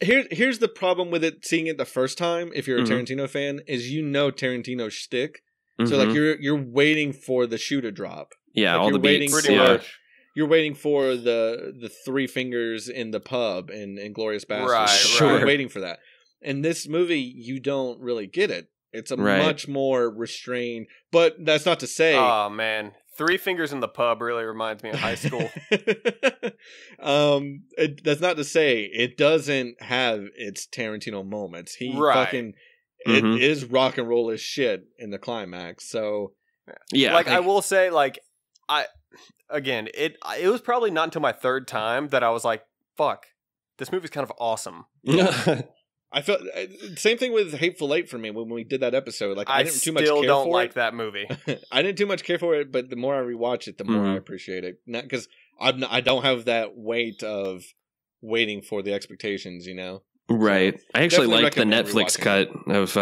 Here, here's the problem with it. Seeing it the first time, if you're a Mhm. Tarantino fan, is you know Tarantino's shtick. So like Mhm. you're you're waiting for the shoe to drop. yeah, like all you're the waiting beats. pretty yeah. much. You're waiting for the the three fingers in the pub in Inglourious Basterds. Right, So You're waiting for that. In this movie, you don't really get it. It's a Right. much more restrained. But that's not to say. Oh man, Three Fingers in the Pub really reminds me of high school. <laughs> um, it, that's not to say it doesn't have its Tarantino moments. He Right. fucking it Mhm. is rock and roll as shit in the climax. So Yeah. like I will say, like I again, it it was probably not until my third time that I was like, "Fuck, this movie's kind of awesome." <laughs> <laughs> I felt uh, same thing with Hateful Eight for me when we did that episode. Like I, I, didn't too much care don't for like it. that movie. <laughs> I didn't too much care for it, but the more I rewatch it, the more I Mhm. appreciate it. Not because I'm not, I don't have that weight of waiting for the expectations. You know. right. I actually like the Netflix rewatching cut of uh,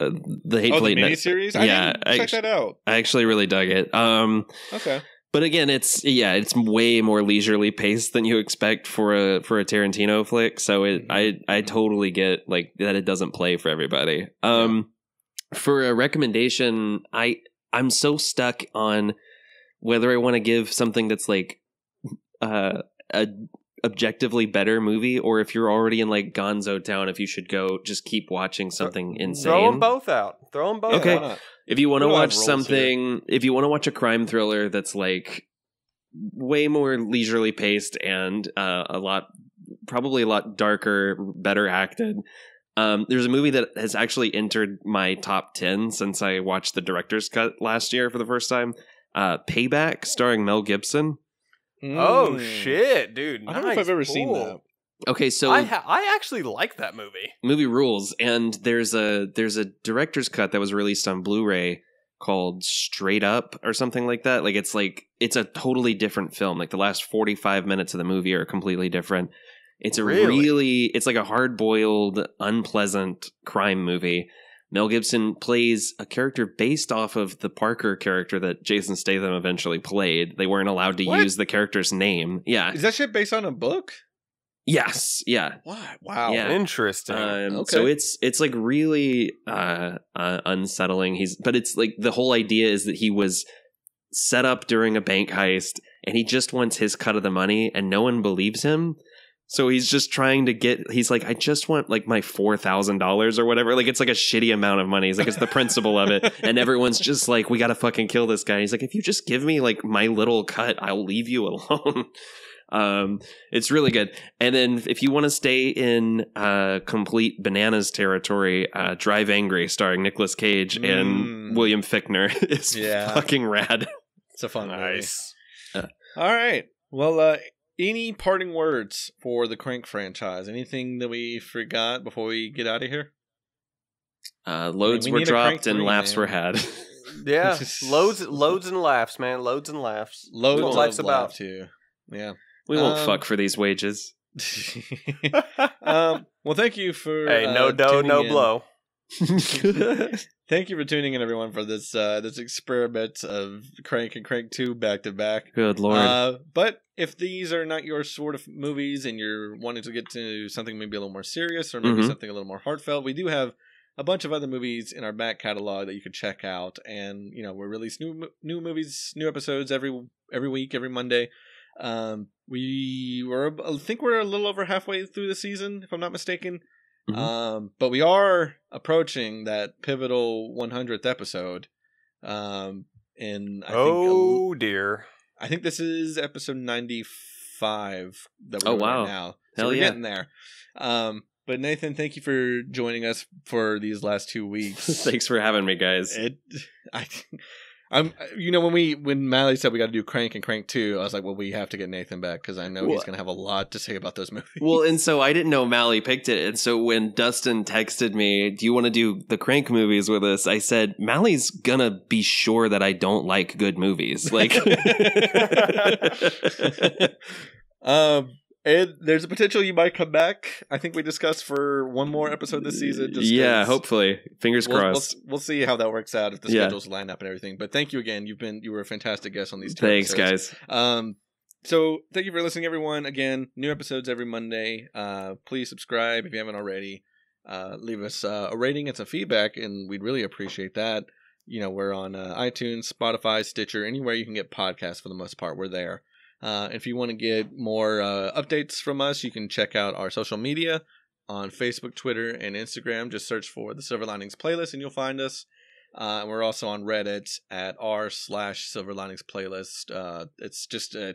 uh the oh, Hateful the Eight. Net- miniseries. I Yeah, didn't I check actu- that out. I actually really dug it. Um, Okay. But again, it's yeah, it's way more leisurely paced than you expect for a for a Tarantino flick. So it, I I totally get like that it doesn't play for everybody. Um, for a recommendation, I I'm so stuck on whether I want to give something that's like uh, a objectively better movie, or if you're already in like Gonzo Town, if you should go just keep watching something insane. Throw them both out. Throw them both Okay. out. If you want to We don't watch rules something, if you want to watch a crime thriller that's like way more leisurely paced and uh, a lot, probably a lot darker, better acted. Um, there's a movie that has actually entered my top 10 since I watched the director's cut last year for the first time. Uh, Payback, starring Mel Gibson. Oh Mm. shit, dude! I don't know if. I've ever seen that. Okay, so I ha- I actually like that movie. movie rules and there's a there's a director's cut that was released on blu-ray called straight up or something like that like it's like it's a totally different film like the last 45 minutes of the movie are completely different it's a Really? really, it's like a hard-boiled unpleasant crime movie mel gibson plays a character based off of the parker character that jason statham eventually played they weren't allowed to What? use the character's name yeah Is that shit based on a book? Yes yeah What? Wow. Yeah. Interesting. um, Okay. So it's it's like really uh, uh, unsettling. He's but it's like the whole idea is that he was set up during a bank heist and he just wants his cut of the money and no one believes him. So he's just trying to get. He's like, I just want like my four thousand dollars or whatever. Like it's like a shitty amount of money. He's like, it's the principle of it, <laughs> and everyone's just like, we got to fucking kill this guy. He's like, if you just give me like my little cut, I'll leave you alone. <laughs> um, it's really good. And then if you want to stay in uh, complete bananas territory, uh, Drive Angry, starring Nicolas Cage Mm. and William Fichtner, <laughs> is Yeah. fucking rad. It's a fun movie. nice. All right. Well, uh, any parting words for the Crank franchise? Anything that we forgot before we get out of here? Uh, loads we were need a Crank dropped and laughs man. were had. <laughs> Yeah, loads, loads and laughs, man. Loads and laughs. Loads That's what of life's laugh, too. Yeah. We won't Um, fuck for these wages. <laughs> um, well, thank you for hey, no uh, dough, no in. blow. <laughs> Thank you for tuning in, everyone, for this uh, this experiment of Crank and Crank Two back to back. Good lord. Uh, but if these are not your sort of movies and you're wanting to get to something maybe a little more serious or maybe Mhm. something a little more heartfelt, we do have a bunch of other movies in our back catalog that you could check out. And you know, we release new new movies, new episodes every every week, every Monday. Um, we were, I think we're a little over halfway through the season, if I'm not mistaken. Mhm. Um, but we are approaching that pivotal 100th episode. Um, and I think oh dear. I think this is episode 95 that we're Oh, doing right now. So Hell we're yeah. getting there. Um, but Nathan, thank you for joining us for these last two weeks. <laughs> Thanks for having me, guys. it, <laughs> I, I'm, you know, when we when Mallie said we got to do Crank and Crank two, I was like, well, we have to get Nathan back because I know he's going to have a lot to say about those movies. Well, <laughs> and so I didn't know Mallie picked it. And so when Dustin texted me, Do you want to do the Crank movies with us? I said, Mallie's gonna be sure that I don't like good movies. Like, <laughs> um, and there's a potential you might come back. I think we discussed for one more episode this season. Just yeah, hopefully. Fingers We'll, we'll, crossed. we'll see how that works out if the Yeah. schedules line up and everything. But thank you again. You've been you were a fantastic guest on these two. Thanks, episodes. guys. Um, so thank you for listening, everyone. Again, new episodes every Monday. Uh, please subscribe if you haven't already. Uh, leave us uh, a rating and some feedback, and we'd really appreciate that. You know, we're on uh, iTunes, Spotify, Stitcher, anywhere you can get podcasts for the most part. We're there. Uh, if you want to get more uh, updates from us, you can check out our social media on Facebook, Twitter, and Instagram. Just search for the Silver Linings Playlist, and you'll find us. Uh, and we're also on Reddit at r slash Silver Linings Playlist. Uh, it's just a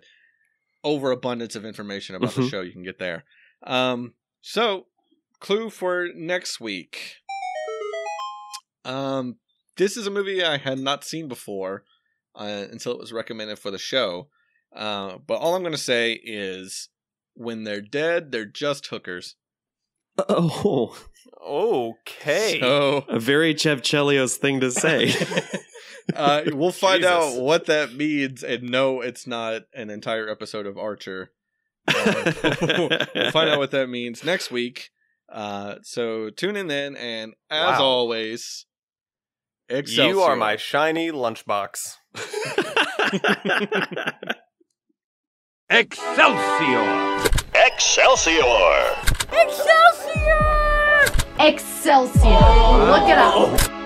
overabundance of information about the Mhm. show you can get there. Um, so, clue for next week. Um, this is a movie I had not seen before uh, until it was recommended for the show. Uh, but all I'm going to say is when they're dead, they're just hookers. Oh, <laughs> Okay. So, a very Chev Chelios thing to say. <laughs> uh, we'll find Jesus. out what that means. And no, it's not an entire episode of Archer. Uh, <laughs> we'll find out what that means next week. Uh, so tune in then, and as Wow. always, Excelsior. you are my shiny lunchbox. Excelsior! Excelsior! Excelsior! Excelsior! Look it up. Oh.